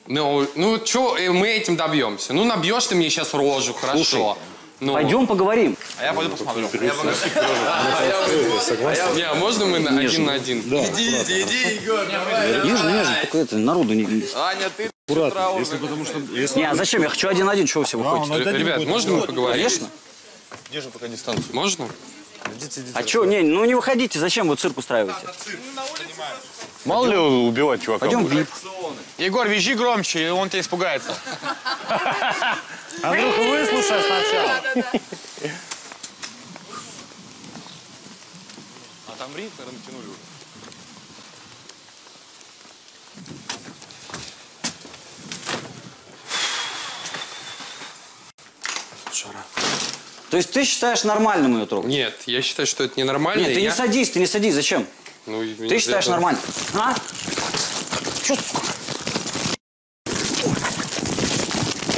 Ну, ну что мы этим добьемся? Ну, набьешь ты мне сейчас рожу, хорошо. Ну. Пойдем поговорим. А я пойду посмотрю. Не, а можно мы на один на один? Иди, иди, иди, Егор, Нежно, нежно, только это, народу не... Аня, ты Аккуратно, если потому что... Не, а зачем? Я хочу один на один, чего все выходите? Ребят, можно мы поговорим? Конечно. Держи пока дистанцию. Можно? А что, не, ну не выходите, зачем вы цирк устраиваете? Мало ли убивать чувака Пойдем в будет. ВИП. Егор, визжи громче, и он тебя испугается. Андрюха, выслушай сначала. Отомри, наверное, натянули уже. То есть ты считаешь нормальным ее трогать? Нет, я считаю, что это ненормально. Нет, ты Я- не садись, ты не садись, зачем? Ну, Ты считаешь это- нормально? А? Чё, сука?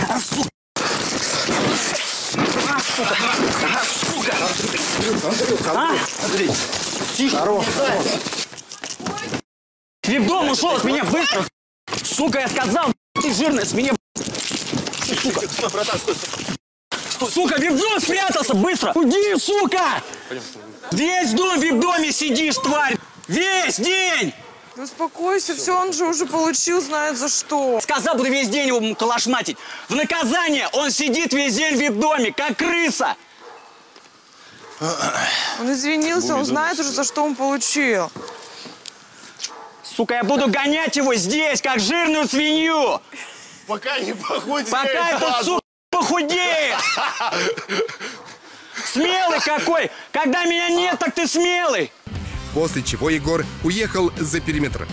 А, сука! А, сука! А, сука! А? Андрей, тихо. Хорош, Вип-дом ушел от меня быстро! Сука, я сказал, ты жирная, с меня... Сука! Братан, стой, стой! Сука, вип-дом спрятался, быстро! Уйди, сука! Весь дом в вип-доме сидишь, тварь! Весь день! Ну, успокойся, все, он же уже получил, знает за что. Сказал, буду весь день его калашматить. В наказание он сидит весь день в вип-доме, как крыса. Он извинился, он знает уже, за что он получил. Сука, я буду гонять его здесь, как жирную свинью. Пока не похудеет. Пока этот, сука, похудеет. Смелый какой. Когда меня нет, так ты смелый. После чего Егор уехал за периметр.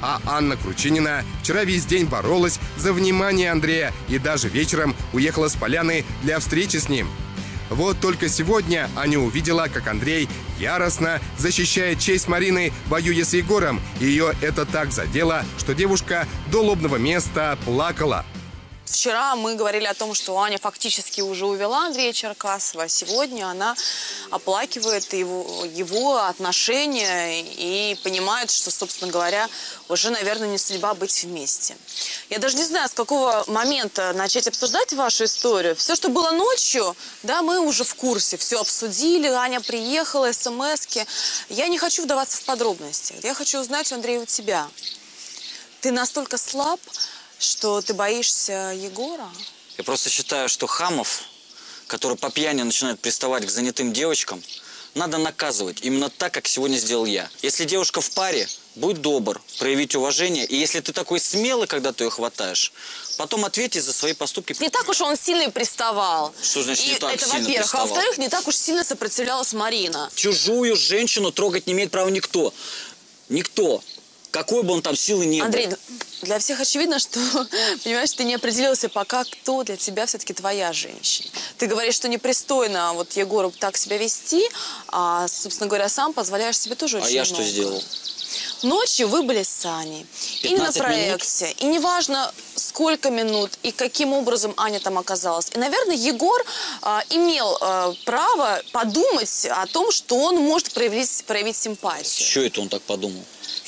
А Анна Кручинина вчера весь день боролась за внимание Андрея и даже вечером уехала с поляны для встречи с ним. Вот только сегодня Аня увидела, как Андрей яростно защищает честь Марины, воюя с Егором. Ее это так задело, что девушка до лобного места плакала. Вчера мы говорили о том, что Аня фактически уже увела Андрея Черкасова, а сегодня она оплакивает его, его отношения и понимает, что, собственно говоря, уже, наверное, не судьба быть вместе. Я даже не знаю, с какого момента начать обсуждать вашу историю. Все, что было ночью, да, мы уже в курсе, все обсудили, Аня приехала, смски. Я не хочу вдаваться в подробности. Я хочу узнать, Андрей, у тебя. Ты настолько слаб, что ты боишься Егора? Я просто считаю, что хамов, который по пьяни начинает приставать к занятым девочкам, надо наказывать именно так, как сегодня сделал я. Если девушка в паре, будь добр, проявить уважение. И если ты такой смелый, когда ты ее хватаешь, потом ответить за свои поступки. Не так уж он сильно приставал. Что значит И не так это сильно во-первых. А во-вторых, не так уж сильно сопротивлялась Марина. Чужую женщину трогать не имеет права никто. Никто. Какой бы он там силы не Андрей, был. для всех очевидно, что, понимаешь, ты не определился пока, кто для тебя все-таки твоя женщина. Ты говоришь, что непристойно вот Егору так себя вести, а, собственно говоря, сам позволяешь себе тоже А очень я что много. сделал? Ночью вы были с Аней. И на 15 минут? проекте. И неважно, сколько минут и каким образом Аня там оказалась. И, наверное, Егор а, имел а, право подумать о том, что он может проявить, проявить симпатию. Что это он так подумал?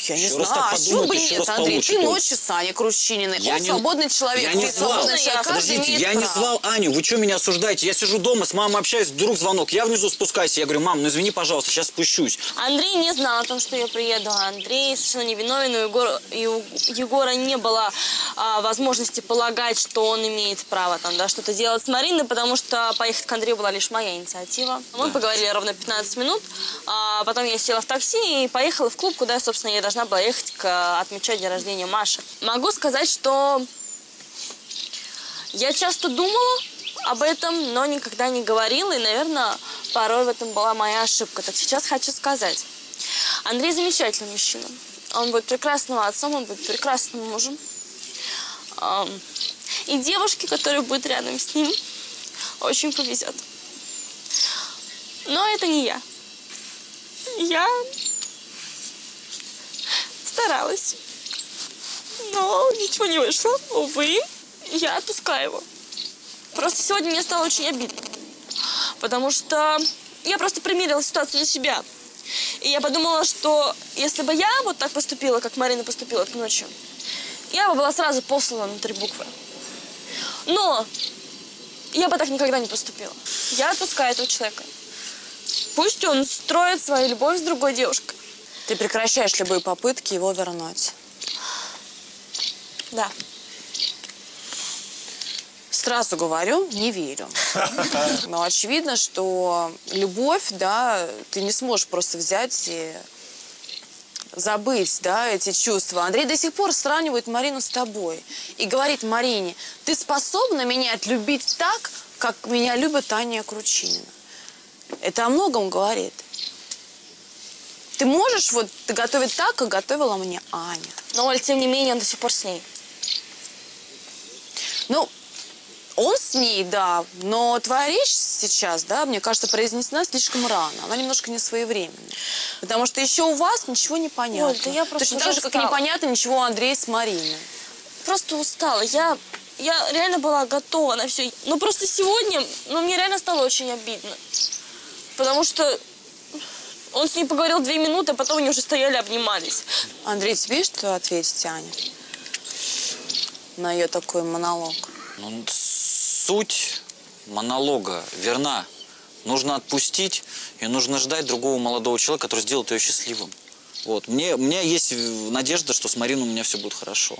Я не Еще знаю, а подумает, бы нет, Андрей? получит Ты ночью с Аней Крущининой. Я он не- свободный человек. Я ты не звал. свободный человек. Подождите, я не право. звал Аню. Вы что меня осуждаете? Я сижу дома, с мамой общаюсь, вдруг звонок. Я внизу спускайся. Я говорю, мам, ну извини, пожалуйста, сейчас спущусь. Андрей не знал о том, что я приеду. Андрей совершенно невиновен. У Егора, и у Егора не было а, возможности полагать, что он имеет право там, да, что-то делать с Мариной, потому что поехать к Андрею была лишь моя инициатива. Мы поговорили ровно 15 минут. А потом я села в такси и поехала в клуб, куда, собственно, я должна была ехать к, а, отмечать день рождения Маши. Могу сказать, что я часто думала об этом, но никогда не говорила, и, наверное, порой в этом была моя ошибка. Так сейчас хочу сказать. Андрей замечательный мужчина. Он будет прекрасным отцом, он будет прекрасным мужем. И девушке, которая будет рядом с ним, очень повезет. Но это не я. Я старалась. Но ничего не вышло. Увы, я отпускаю его. Просто сегодня мне стало очень обидно. Потому что я просто примерила ситуацию на себя. И я подумала, что если бы я вот так поступила, как Марина поступила этой ночью, я бы была сразу послана на три буквы. Но я бы так никогда не поступила. Я отпускаю этого человека. Пусть он строит свою любовь с другой девушкой. Ты прекращаешь любые попытки его вернуть. Да. Сразу говорю, не верю. Но очевидно, что любовь, да, ты не сможешь просто взять и забыть, да, эти чувства. Андрей до сих пор сравнивает Марину с тобой и говорит Марине, ты способна меня отлюбить так, как меня любит Таня Кручинина. Это о многом говорит. Ты можешь вот готовить так, как готовила мне Аня. Но, Оль, тем не менее, он до сих пор с ней. Ну, он с ней, да, но твоя речь сейчас, да, мне кажется, произнесена слишком рано. Она немножко не своевременная. Потому что еще у вас ничего не понятно. Оль, да я просто Точно так же, как и устала. непонятно ничего у Андрея с Мариной. Просто устала. Я, я реально была готова на все. Но просто сегодня, ну, мне реально стало очень обидно. Потому что он с ней поговорил две минуты, а потом они уже стояли, обнимались. Андрей, тебе что ответить, Аня? На ее такой монолог. Ну, суть монолога верна. Нужно отпустить и нужно ждать другого молодого человека, который сделает ее счастливым. Вот. Мне, у меня есть надежда, что с Мариной у меня все будет хорошо.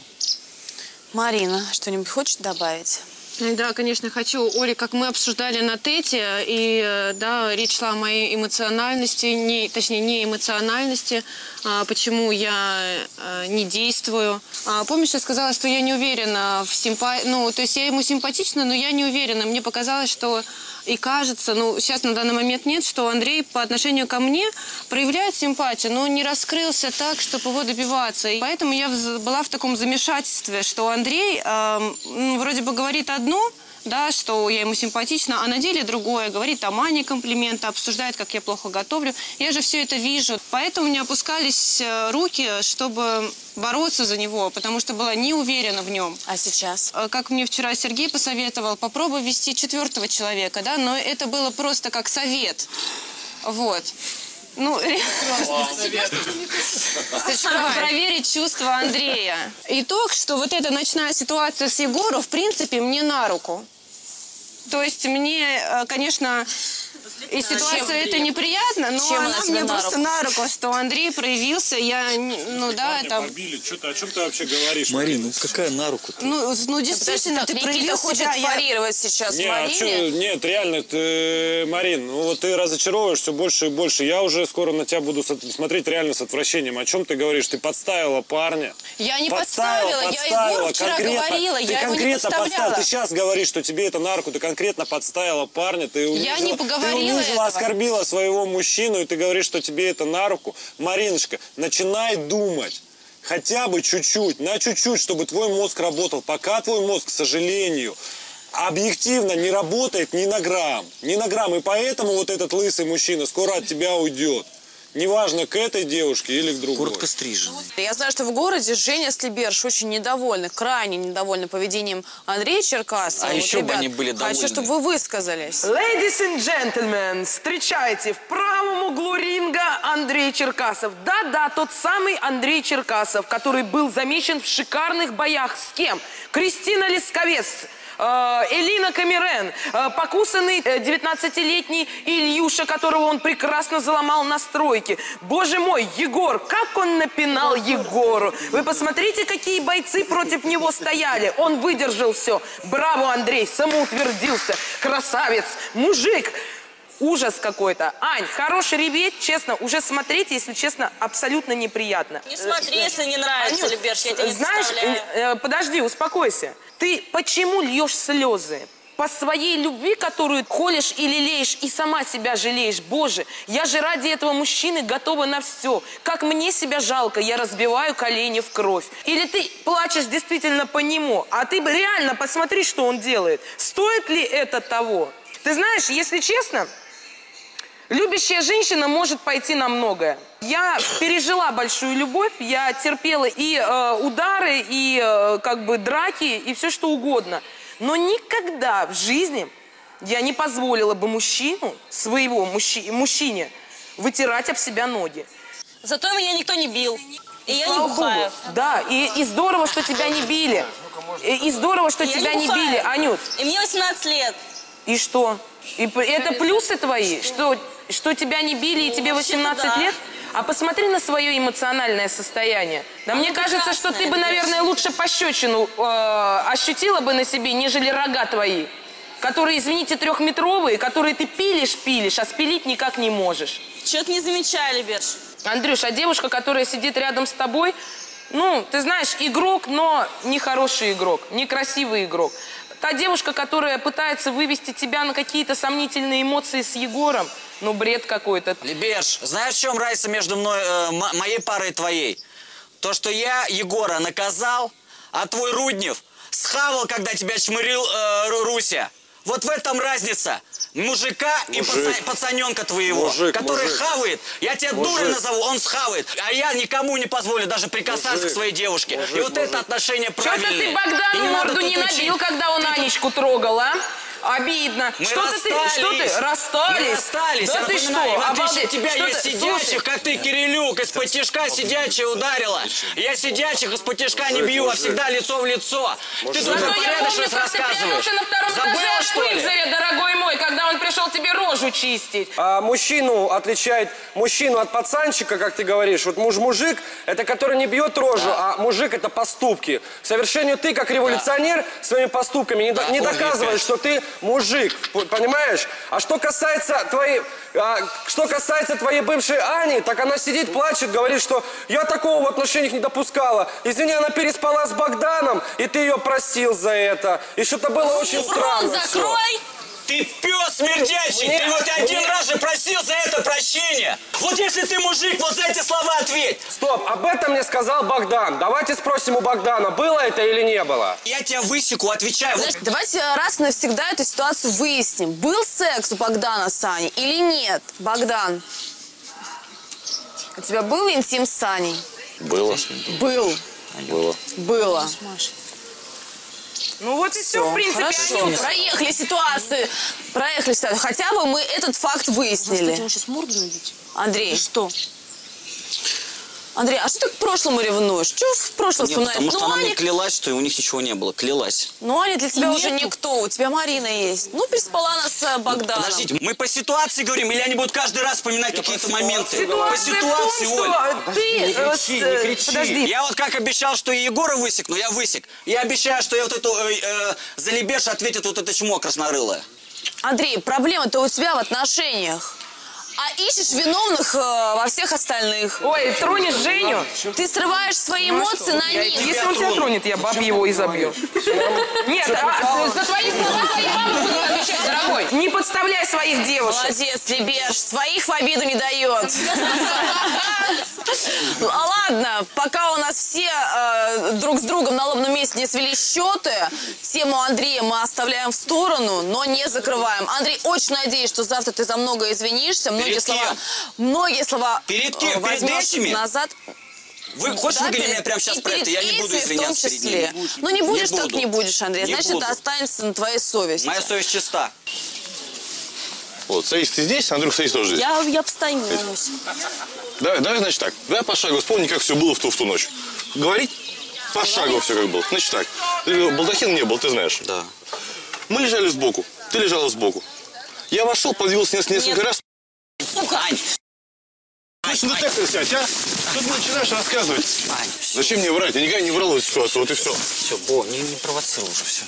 Марина, что-нибудь хочешь добавить? Да, конечно, хочу. Оля, как мы обсуждали на ТЭТе, и э, да, речь шла о моей эмоциональности, не, точнее, не эмоциональности, а, почему я э, не действую. А, помнишь, я сказала, что я не уверена в симпатии, ну, то есть я ему симпатична, но я не уверена. Мне показалось, что и кажется, ну, сейчас на данный момент нет, что Андрей по отношению ко мне проявляет симпатию, но не раскрылся так, чтобы его добиваться. И поэтому я была в таком замешательстве, что Андрей м, вроде бы говорит одно, да, что я ему симпатична, а на деле другое. Говорит о Мане комплименты, обсуждает, как я плохо готовлю. Я же все это вижу. Поэтому у меня опускались э, руки, чтобы бороться за него, потому что была не уверена в нем. А сейчас? Как мне вчера Сергей посоветовал, попробуй ввести четвертого человека, да, но это было просто как совет. Вот. Ну, чтобы проверить чувства Андрея. Итог, что вот эта ночная ситуация с Егором, в принципе, мне на руку. То есть мне, э, конечно, И ситуация это неприятно, но Чем она мне на просто на руку, что Андрей проявился, я, не- ну да, там... побили. Что ты, о чем ты вообще говоришь? Марин, ну какая на руку Ну, ну действительно, ты Никита проявил хочет себя, я- парировать сейчас Не, а Марине. нет, реально, ты, Марин, ну вот ты разочаровываешь все больше и больше. Я уже скоро на тебя буду смотреть реально с отвращением. О чем ты говоришь? Ты подставила парня. Я не Подставила, подставила, я Егору вчера конкретно. говорила, ты я его не подставляла. подставила. Ты сейчас говоришь, что тебе это на руку, ты конкретно подставила парня, ты Я не поговорила унизила, этого. оскорбила своего мужчину, и ты говоришь, что тебе это на руку. Мариночка, начинай думать. Хотя бы чуть-чуть, на чуть-чуть, чтобы твой мозг работал. Пока твой мозг, к сожалению, объективно не работает ни на грамм. Ни на грамм. И поэтому вот этот лысый мужчина скоро от тебя уйдет. Неважно, к этой девушке или к другой. Коротко стрижен. Я знаю, что в городе Женя Слиберш очень недовольны, крайне недовольны поведением Андрея Черкасова. А Вот, еще бы ребят, они были Хочу, довольны. чтобы вы высказались. Ladies and gentlemen, встречайте в правом углу ринга Андрей Черкасов. Да-да, тот самый Андрей Черкасов, который был замечен в шикарных боях с кем? Кристина Лисковец, Элина Камерен, э, покусанный э, 19-летний Ильюша, которого он прекрасно заломал на стройке. Боже мой, Егор, как он напинал Егору. Вы посмотрите, какие бойцы против него стояли. Он выдержал все. Браво, Андрей, самоутвердился. Красавец, мужик. Ужас какой-то. Ань, хороший реветь, честно, уже смотреть, если честно, абсолютно неприятно. Не смотри, если не нравится, Либерш, я тебя не Знаешь, э, э, подожди, успокойся. Ты почему льешь слезы? По своей любви, которую холишь и лелеешь, и сама себя жалеешь. Боже, я же ради этого мужчины готова на все. Как мне себя жалко, я разбиваю колени в кровь. Или ты плачешь действительно по нему, а ты реально посмотри, что он делает. Стоит ли это того? Ты знаешь, если честно, Любящая женщина может пойти на многое. Я пережила большую любовь, я терпела и э, удары, и э, как бы драки, и все что угодно. Но никогда в жизни я не позволила бы мужчину, своего мужчи- мужчине, вытирать об себя ноги. Зато меня никто не бил. И я не бухаю. Да, и, и здорово, что тебя не били. И, и здорово, что Я тебя не, бухаю. били, Анют. И мне 18 лет. И что? И это плюсы твои, что, что тебя не били и тебе Ну, вообще-то 18 да. лет? А посмотри на свое эмоциональное состояние. Да мне кажется, что ты бы, наверное, лучше пощечину э, ощутила бы на себе, нежели рога твои. Которые, извините, трехметровые, которые ты пилишь-пилишь, а спилить никак не можешь. Чего-то не замечаю, Либерш. Андрюш, а девушка, которая сидит рядом с тобой, ну, ты знаешь, игрок, но не хороший игрок, некрасивый игрок. Та девушка, которая пытается вывести тебя на какие-то сомнительные эмоции с Егором, ну, бред какой-то. Либерш, знаешь, в чем разница между мной, э, моей парой и твоей? То, что я Егора наказал, а твой Руднев схавал, когда тебя чмырил э, Ру- Руся. Вот в этом разница. Мужика и Мужик. паца- пацаненка твоего, Мужик, который мужик. хавает. Я тебя Мужик. дурой назову, он схавает. А я никому не позволю даже прикасаться Мужик. к своей девушке. Мужик, и вот мужик. это отношение Что-то правильное. ты И Богдану морду не набил, когда он Анечку трогал, а? Обидно. Мы что ты, расстались. что ты, расстались? Мы расстались, Да я ты напоминаю. Что, обалдеть. от тебя Что есть ты- сидячих, слушай, как ты, Кирилюк, из-под тяжка сидячая ударила. Я сидячих из-под тяжка не бью, а всегда лицо в лицо. Ты тут помню, порядочность ты рассказываешь. от что ли? Пыльзаря, дорогой мой, когда он пришел тебе рожу чистить. А мужчину отличает мужчину от пацанчика, как ты говоришь. Вот муж-мужик, это который не бьет рожу, а мужик это поступки. К совершению ты, как революционер, своими поступками не, до- не доказываешь, что ты мужик, понимаешь? А что касается твоей, а, что касается твоей бывшей Ани, так она сидит, плачет, говорит, что я такого в отношениях не допускала. Извини, она переспала с Богданом, и ты ее простил за это. И что-то было очень странно. закрой! Ты пес смердящий, Мне- ты вот один раз же просил за это прощения. Вот если ты мужик, вот за эти слова ответь. Стоп, об этом мне сказал Богдан. Давайте спросим у Богдана, было это или не было. Я тебя высеку, отвечаю. Знаешь, давайте раз и навсегда эту ситуацию выясним. Был секс у Богдана с Аней или нет? Богдан, у тебя был интим с Аней? Было. Был. Было. Было. Ну вот и все, в принципе. Хорошо, Анют. проехали ситуацию. Проехали ситуацию. Хотя бы мы этот факт выяснили. сейчас морду найдете. Андрей. Что? Андрей, а что ты к прошлому ревнуешь? Что в прошлом Нет, вспоминаешь? потому что ну, она Аня, мне клялась, что у них ничего не было. Клялась. ну, Аня для тебя Нету. уже никто, у тебя Марина есть. Ну, переспала она с э, Богданом. Подождите, мы по ситуации говорим, или они будут каждый раз вспоминать какие-то моменты? Ситуация по ситуации, том, Оль. что ты, Не кричи, э, не кричи. подожди. Я вот как обещал, что я Егора высекну, я высек. Я обещаю, что я вот эту э, э, залебеш ответит вот это чмо краснорылое. Андрей, проблема-то у тебя в отношениях. А ищешь виновных э, во всех остальных. Ой, тронешь Женю? Ты срываешь свои эмоции на Я- них. Если он тебя тронет, я баб его и забью. Нет, а, за твои слова твои бабы будут отвечать, дорогой. Не подставляй своих девушек. Молодец, Лебеш, своих в обиду не дает. Ну, а ладно, пока у нас все э, друг с другом на лобном месте не свели счеты, тему Андрея мы оставляем в сторону, но не закрываем. Андрей, очень надеюсь, что завтра ты за многое извинишься, многие Перед слова, кем? многие слова Перед э, кем? Перед возьмешь этими? назад. Вы хочешь Да, выгонять меня прямо сейчас про это? Я не буду этими в том извиняться перед числе. ними. Ну не будешь, так буду. не будешь, Андрей. Не Значит, буду. это останется на твоей совести. Моя совесть чиста. Вот, Саис, ты здесь, Андрюх, Саис тоже здесь. Я, я постоянусь. Давай, давай, значит так. Давай пошагово вспомни, как все было в ту, в ту ночь. Говорить? Пошагово все как было. Значит так. Балдахин не был, ты знаешь. Да. Мы лежали сбоку. Ты лежала сбоку. Я вошел, подвинулся несколько, несколько раз. Ань! Слушай, детектор сядь, а? Что ты начинаешь рассказывать? Зачем мне врать? Я никогда не врал в эту ситуацию, вот и все. Все, Бо, не, не провоцируй уже все.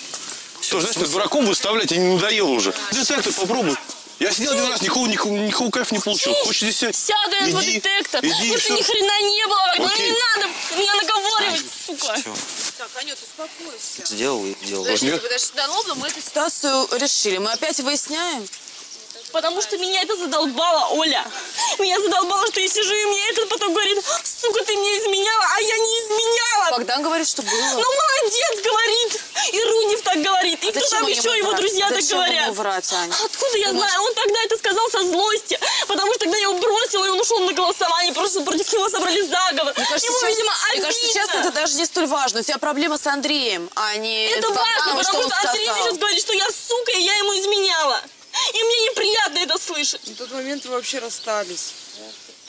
Что, знаешь, ты дураком выставлять, я не надоело уже. Детектор попробуй. Я сидел один раз, никакого, никакого, никакого кайфа не получил. Хочешь здесь сядь? Сяду я Иди, детектор. иди, что ни хрена не было. Ну Окей. не надо меня наговаривать, сука. Так, Анют, успокойся. Сделал и делал. Подождите, подождите, до лобна мы эту ситуацию решили. Мы опять выясняем. Потому что меня это задолбало, Оля. Меня задолбало, что я сижу, и мне этот потом говорит, сука, ты мне изменяла, а я не изменяла. Богдан говорит, что было. Ну, молодец, говорит. И Рунев так говорит. И А кто там еще его врать? друзья так Зачем говорят. ему врать, Ань? Откуда я знаю? Он тогда это сказал со злости. Потому что тогда я его бросила, и он ушел на голосование. Просто против него собрали заговор. Мне кажется, Ему, сейчас, видимо, мне кажется, обидно. сейчас это даже не столь важно. У тебя проблема с Андреем, а не Это с важно, что потому он что Андрей сейчас говорит, что я сука, и я ему изменяла. И мне неприятно это слышать. В тот момент вы вообще расстались.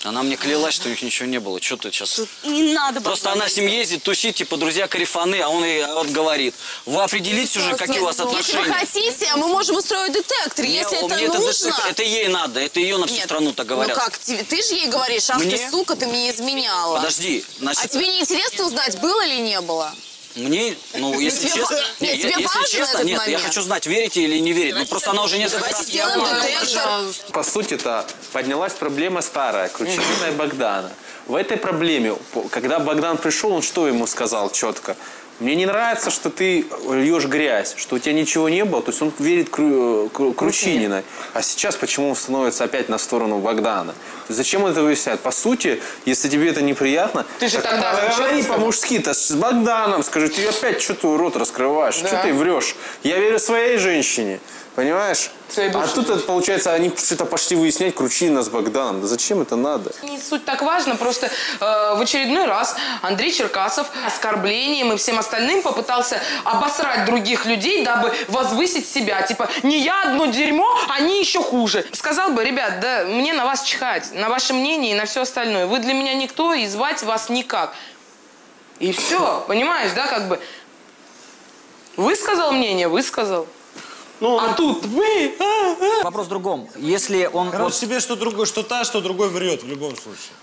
Она мне клялась, что у них ничего не было. Что ты сейчас... Не надо, Просто она с ним ездит, тусит, типа, друзья корефаны, а он ей вот говорит. Вы определитесь уже, какие у вас Если отношения. вы хотите, мы можем устроить детектор. Не, Если это это нужно... детектор- это ей надо, это ее на всю Нет, страну так говорят. Ну как, тебе- ты же ей говоришь, ах ты Мне? сука, ты мне изменяла. Подожди, значит, А тебе не интересно узнать, было или не было? Мне, ну, если честно, нет, я- тебе если честно, этот нет, я момент? хочу знать, верите или не верите. Ну, просто она уже несколько раз... По сути-то поднялась проблема старая, Кручинина и Богдана. В этой проблеме, когда Богдан пришел, он что ему сказал четко? Мне не нравится, что ты льешь грязь, что у тебя ничего не было. То есть он верит Кру- Кру- Кручининой. А сейчас почему он становится опять на сторону Богдана? Зачем он это выясняет? По сути, если тебе это неприятно, Ты же так тогда четко по-мужски, то с Богданом скажи, ты опять что ты рот раскрываешь, Да. что ты врешь? Я верю своей женщине, понимаешь? Своей А тут это, получается, они что-то пошли выяснять Кручинина с Богданом. Да зачем это надо? Не суть так важно, просто э, в очередной раз Андрей Черкасов оскорблением и всем остальным попытался обосрать других людей, дабы возвысить себя. Типа, не я одно дерьмо, они еще хуже. Сказал бы, ребят, да мне на вас чихать, на ваше мнение и на все остальное. Вы для меня никто, и звать вас никак. И все, понимаешь, да, как бы. Высказал мнение, высказал. Ну, а тут вы... Вопрос в другом. Если он... Короче, вот- тебе что другой, что та, что другой врет в любом случае.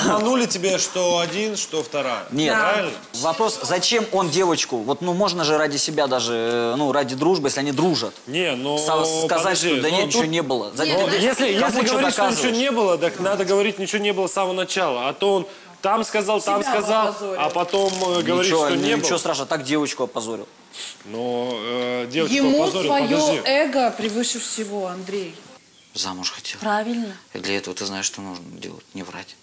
Обманули тебе, что один, что вторая. Нет. Правильно? Вопрос, зачем он девочку? Вот, ну, можно же ради себя даже, э, ну, ради дружбы, если они дружат. Не, ну, сказать, подожди, что да но нет, ничего тут- не было. За- Но да- если, если что говорить, что ничего не было, так надо говорить, ничего не было с самого начала. А то он там сказал, там Себя сказал, опозорил. а потом э, говорит, ничего, что не ничего было. страшного, так девочку опозорил. Но э, девочку Ему опозорил, свое подожди. эго превыше всего, Андрей. Замуж хотел. Правильно. И для этого ты знаешь, что нужно делать, не врать.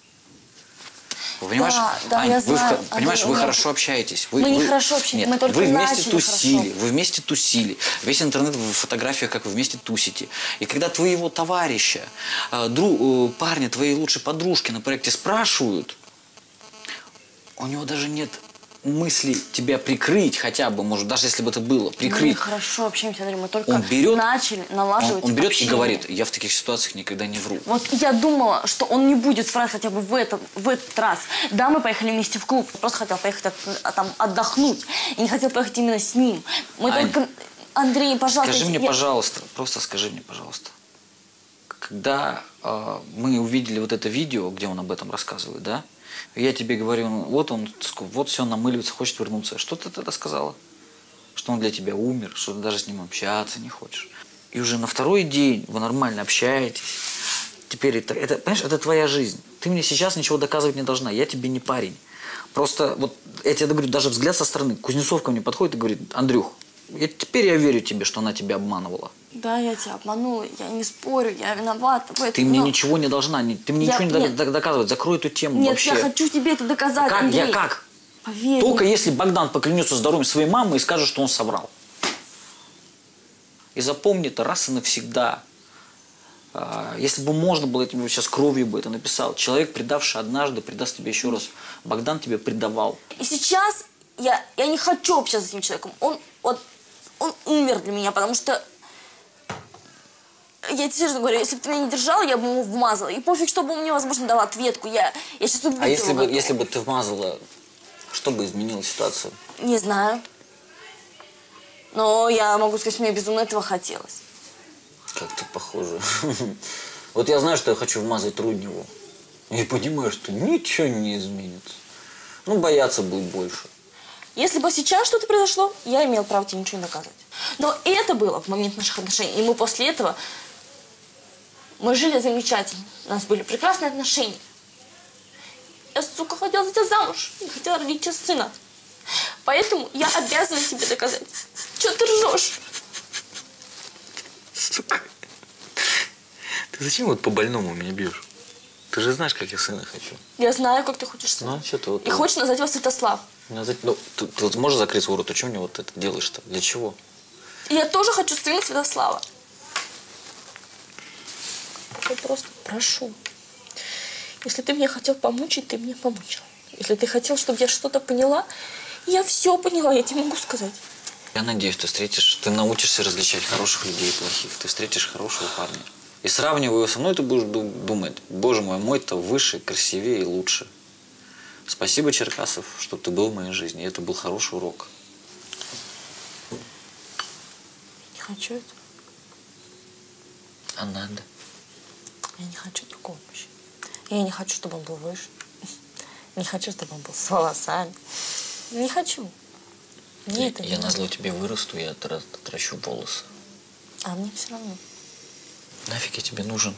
Вы понимаешь, Да, да, Ань, я вы, знаю, понимаешь, Андрей, вы хорошо общаетесь. Вы, Мы не вы- хорошо общаемся, Нет, мы только вы вместе тусили, хорошо. вы вместе тусили. Весь интернет в фотографиях, как вы вместе тусите. И когда твоего товарища, э, дру- э, парня, твоей лучшей подружки на проекте спрашивают, у него даже нет мысли тебя прикрыть хотя бы, может, даже если бы это было, Мы прикрыть. хорошо общаемся, Андрей, мы только Он берет- начали Он, налаживать он берет и общение. говорит, я в таких ситуациях никогда не вру. Вот я думала, что он не будет врать хотя бы в, этом, в этот раз. Да, мы поехали вместе в клуб. Просто хотел поехать от- а, там отдохнуть. И не хотел поехать именно с ним. Мы Ань, только... Андрей, пожалуйста. Скажи мне, я- пожалуйста, просто скажи мне, пожалуйста, когда э, мы увидели вот это видео, где он об этом рассказывает, да, и я тебе говорю, ну, вот он, вот все, намыливается, хочет вернуться. Что ты тогда сказала? Что он для тебя умер, что ты даже с ним общаться не хочешь. И уже на второй день вы нормально общаетесь. Теперь это, это, понимаешь, это твоя жизнь. Ты мне сейчас ничего доказывать не должна. Я тебе не парень. Просто вот я тебе говорю, даже взгляд со стороны. Кузнецов ко мне подходит и говорит, Андрюх, я, теперь я верю тебе, что она тебя обманывала. Да, я тебя обманула, я не спорю, я виновата в этом. Ты мне но- ничего не должна, ты мне Я- ничего не нет. до- до- доказывать. Закрой эту тему Нет, вообще. я хочу тебе это доказать, Как? Андрей. Я как? Поверь Только мне. если Богдан поклянется здоровьем своей мамы и скажет, что он соврал. И запомни это раз и навсегда. А, Если бы можно было, я тебе сейчас кровью бы это написал. Человек, предавший однажды, предаст тебе еще раз. Богдан тебя предавал. И сейчас я, я не хочу общаться с этим человеком. Он, вот, он умер для меня, потому что я тебе серьезно говорю, если бы ты меня не держал, я бы ему вмазала. И пофиг, чтобы он мне, возможно, дал ответку. Я, я сейчас убить А если бы, если бы ты вмазала, что бы изменило ситуацию? Не знаю. Но я могу сказать, мне безумно этого хотелось. Как-то похоже. Вот я знаю, что я хочу вмазать Рудневу. И понимаю, что ничего не изменится. Ну, бояться будет больше. Если бы сейчас что-то произошло, я имел право тебе ничего не доказывать. Но это было в момент наших отношений. И мы после этого, мы жили замечательно. У нас были прекрасные отношения. Я, сука, хотела за тебя замуж. И хотела родить тебе сына. Поэтому я обязана тебе доказать. Че ты ржешь? Сука. Ты зачем вот по-больному меня бьешь? Ты же знаешь, как я сына хочу. Я знаю, как ты хочешь сына. Ну, что ты вот... И хочешь назвать его Святослав. Назвать- Ну, ты, ты вот можешь закрыть свой рот? Ты что мне вот это делаешь-то? Для чего? Я тоже хочу сына Святослава. Я просто прошу. Если ты мне хотел помучить, ты мне помучил. Если ты хотел, чтобы я что-то поняла, я все поняла, я тебе могу сказать. Я надеюсь, ты встретишь, ты научишься различать хороших людей и плохих. Ты встретишь хорошего парня. И сравнивая его со мной, ты будешь ду- думать, боже мой, мой-то выше, красивее и лучше. Спасибо, Черкасов, что ты был в моей жизни. И это был хороший урок. Не хочу это. А надо. Я не хочу другого мужчины. Я не хочу, чтобы он был выше. Не хочу, чтобы он был с волосами. Не хочу. Мне это не я на зло тебе вырасту, я тра- трачу волосы. А мне все равно. Нафиг я тебе нужен?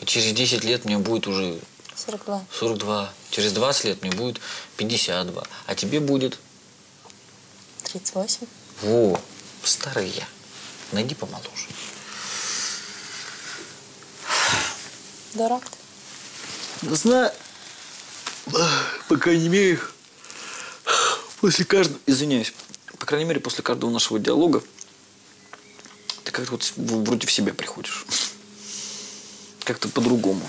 И через 10 лет мне будет уже 42. 42. Через 20 лет мне будет 52. А тебе будет 38. Во, старый я. Найди помоложе. Дурак ты. Знаю. По крайней мере, после каждого... Извиняюсь. По крайней мере, после каждого нашего диалога ты как-то вот вроде в себя приходишь. Как-то по-другому.